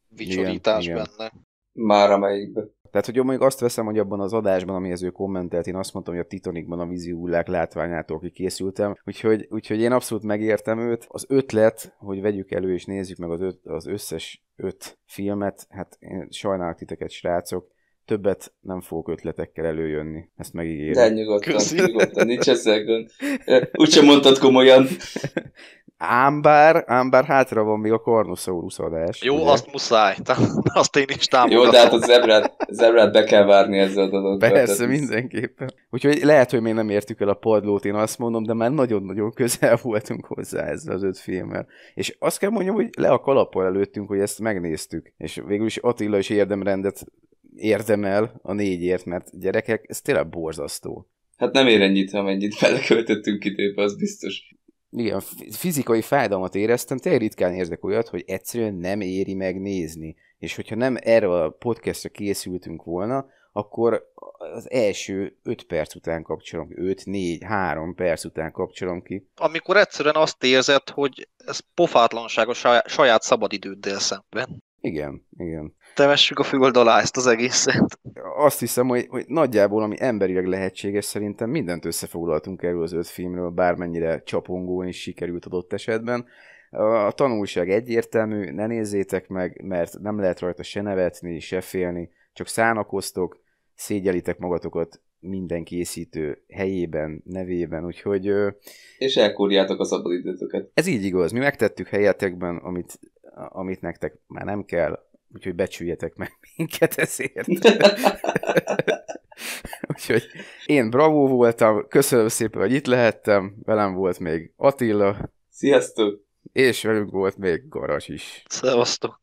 vicsorítás igen, benne. Igen. Már amelyikben. Tehát, hogy mondjuk azt veszem, hogy abban az adásban, amihez ő kommentelt, én azt mondtam, hogy a Titanicban a vízi hullák látványától kikészültem, úgyhogy, úgyhogy én abszolút megértem őt. Az ötlet, hogy vegyük elő és nézzük meg az, öt, az összes öt filmet, hát én sajnálok titeket, srácok, többet nem fogok ötletekkel előjönni. Ezt megígérem. De nyugodtan, nyugodtan, nincs ezzel gond. Úgyse mondtad komolyan. Ám bár, ám bár hátra van még a Carnosaurus adás. Jó, ugye? azt muszáj. azt én is támogatom. Jó, de hát a zebrát, zebrát be kell várni ezzel a dologgal. Persze, tehát mindenképpen. Úgyhogy lehet, hogy még nem értük el a padlót, én azt mondom, de már nagyon-nagyon közel voltunk hozzá ezzel az öt filmmel. És azt kell mondjam, hogy le a kalappal előttünk, hogy ezt megnéztük. És végül is Attila is érdemrendet érdemel a négyért, mert gyerekek, ez tényleg borzasztó. Hát nem ér ennyit, ha mennyit beleköltöttünk időbe, az biztos. Igen, fizikai fájdalmat éreztem, tényleg ritkán érzek olyat, hogy egyszerűen nem éri meg nézni. És hogyha nem erre a podcastra készültünk volna, akkor az első 5 perc után kapcsolom ki, 5, 4, 3 perc után kapcsolom ki. Amikor egyszerűen azt érzed, hogy ez pofátlanság a saját, saját szabadidőddel szemben. Igen, igen temessük a föld alá ezt az egészet. Azt hiszem, hogy, hogy nagyjából, ami emberileg lehetséges, szerintem mindent összefoglaltunk erről az öt filmről, bármennyire csapongón is sikerült adott esetben. A tanulság egyértelmű, ne nézzétek meg, mert nem lehet rajta se nevetni, se félni, csak szánakoztok, szégyelitek magatokat minden készítő helyében, nevében, úgyhogy... És elkúrjátok a szabadidőtöket. Ez így igaz, mi megtettük helyetekben, amit, amit nektek már nem kell, úgyhogy becsüljetek meg minket ezért. úgyhogy én bravo voltam, köszönöm szépen, hogy itt lehettem, velem volt még Attila. Sziasztok! És velünk volt még Garas is. Szevasztok!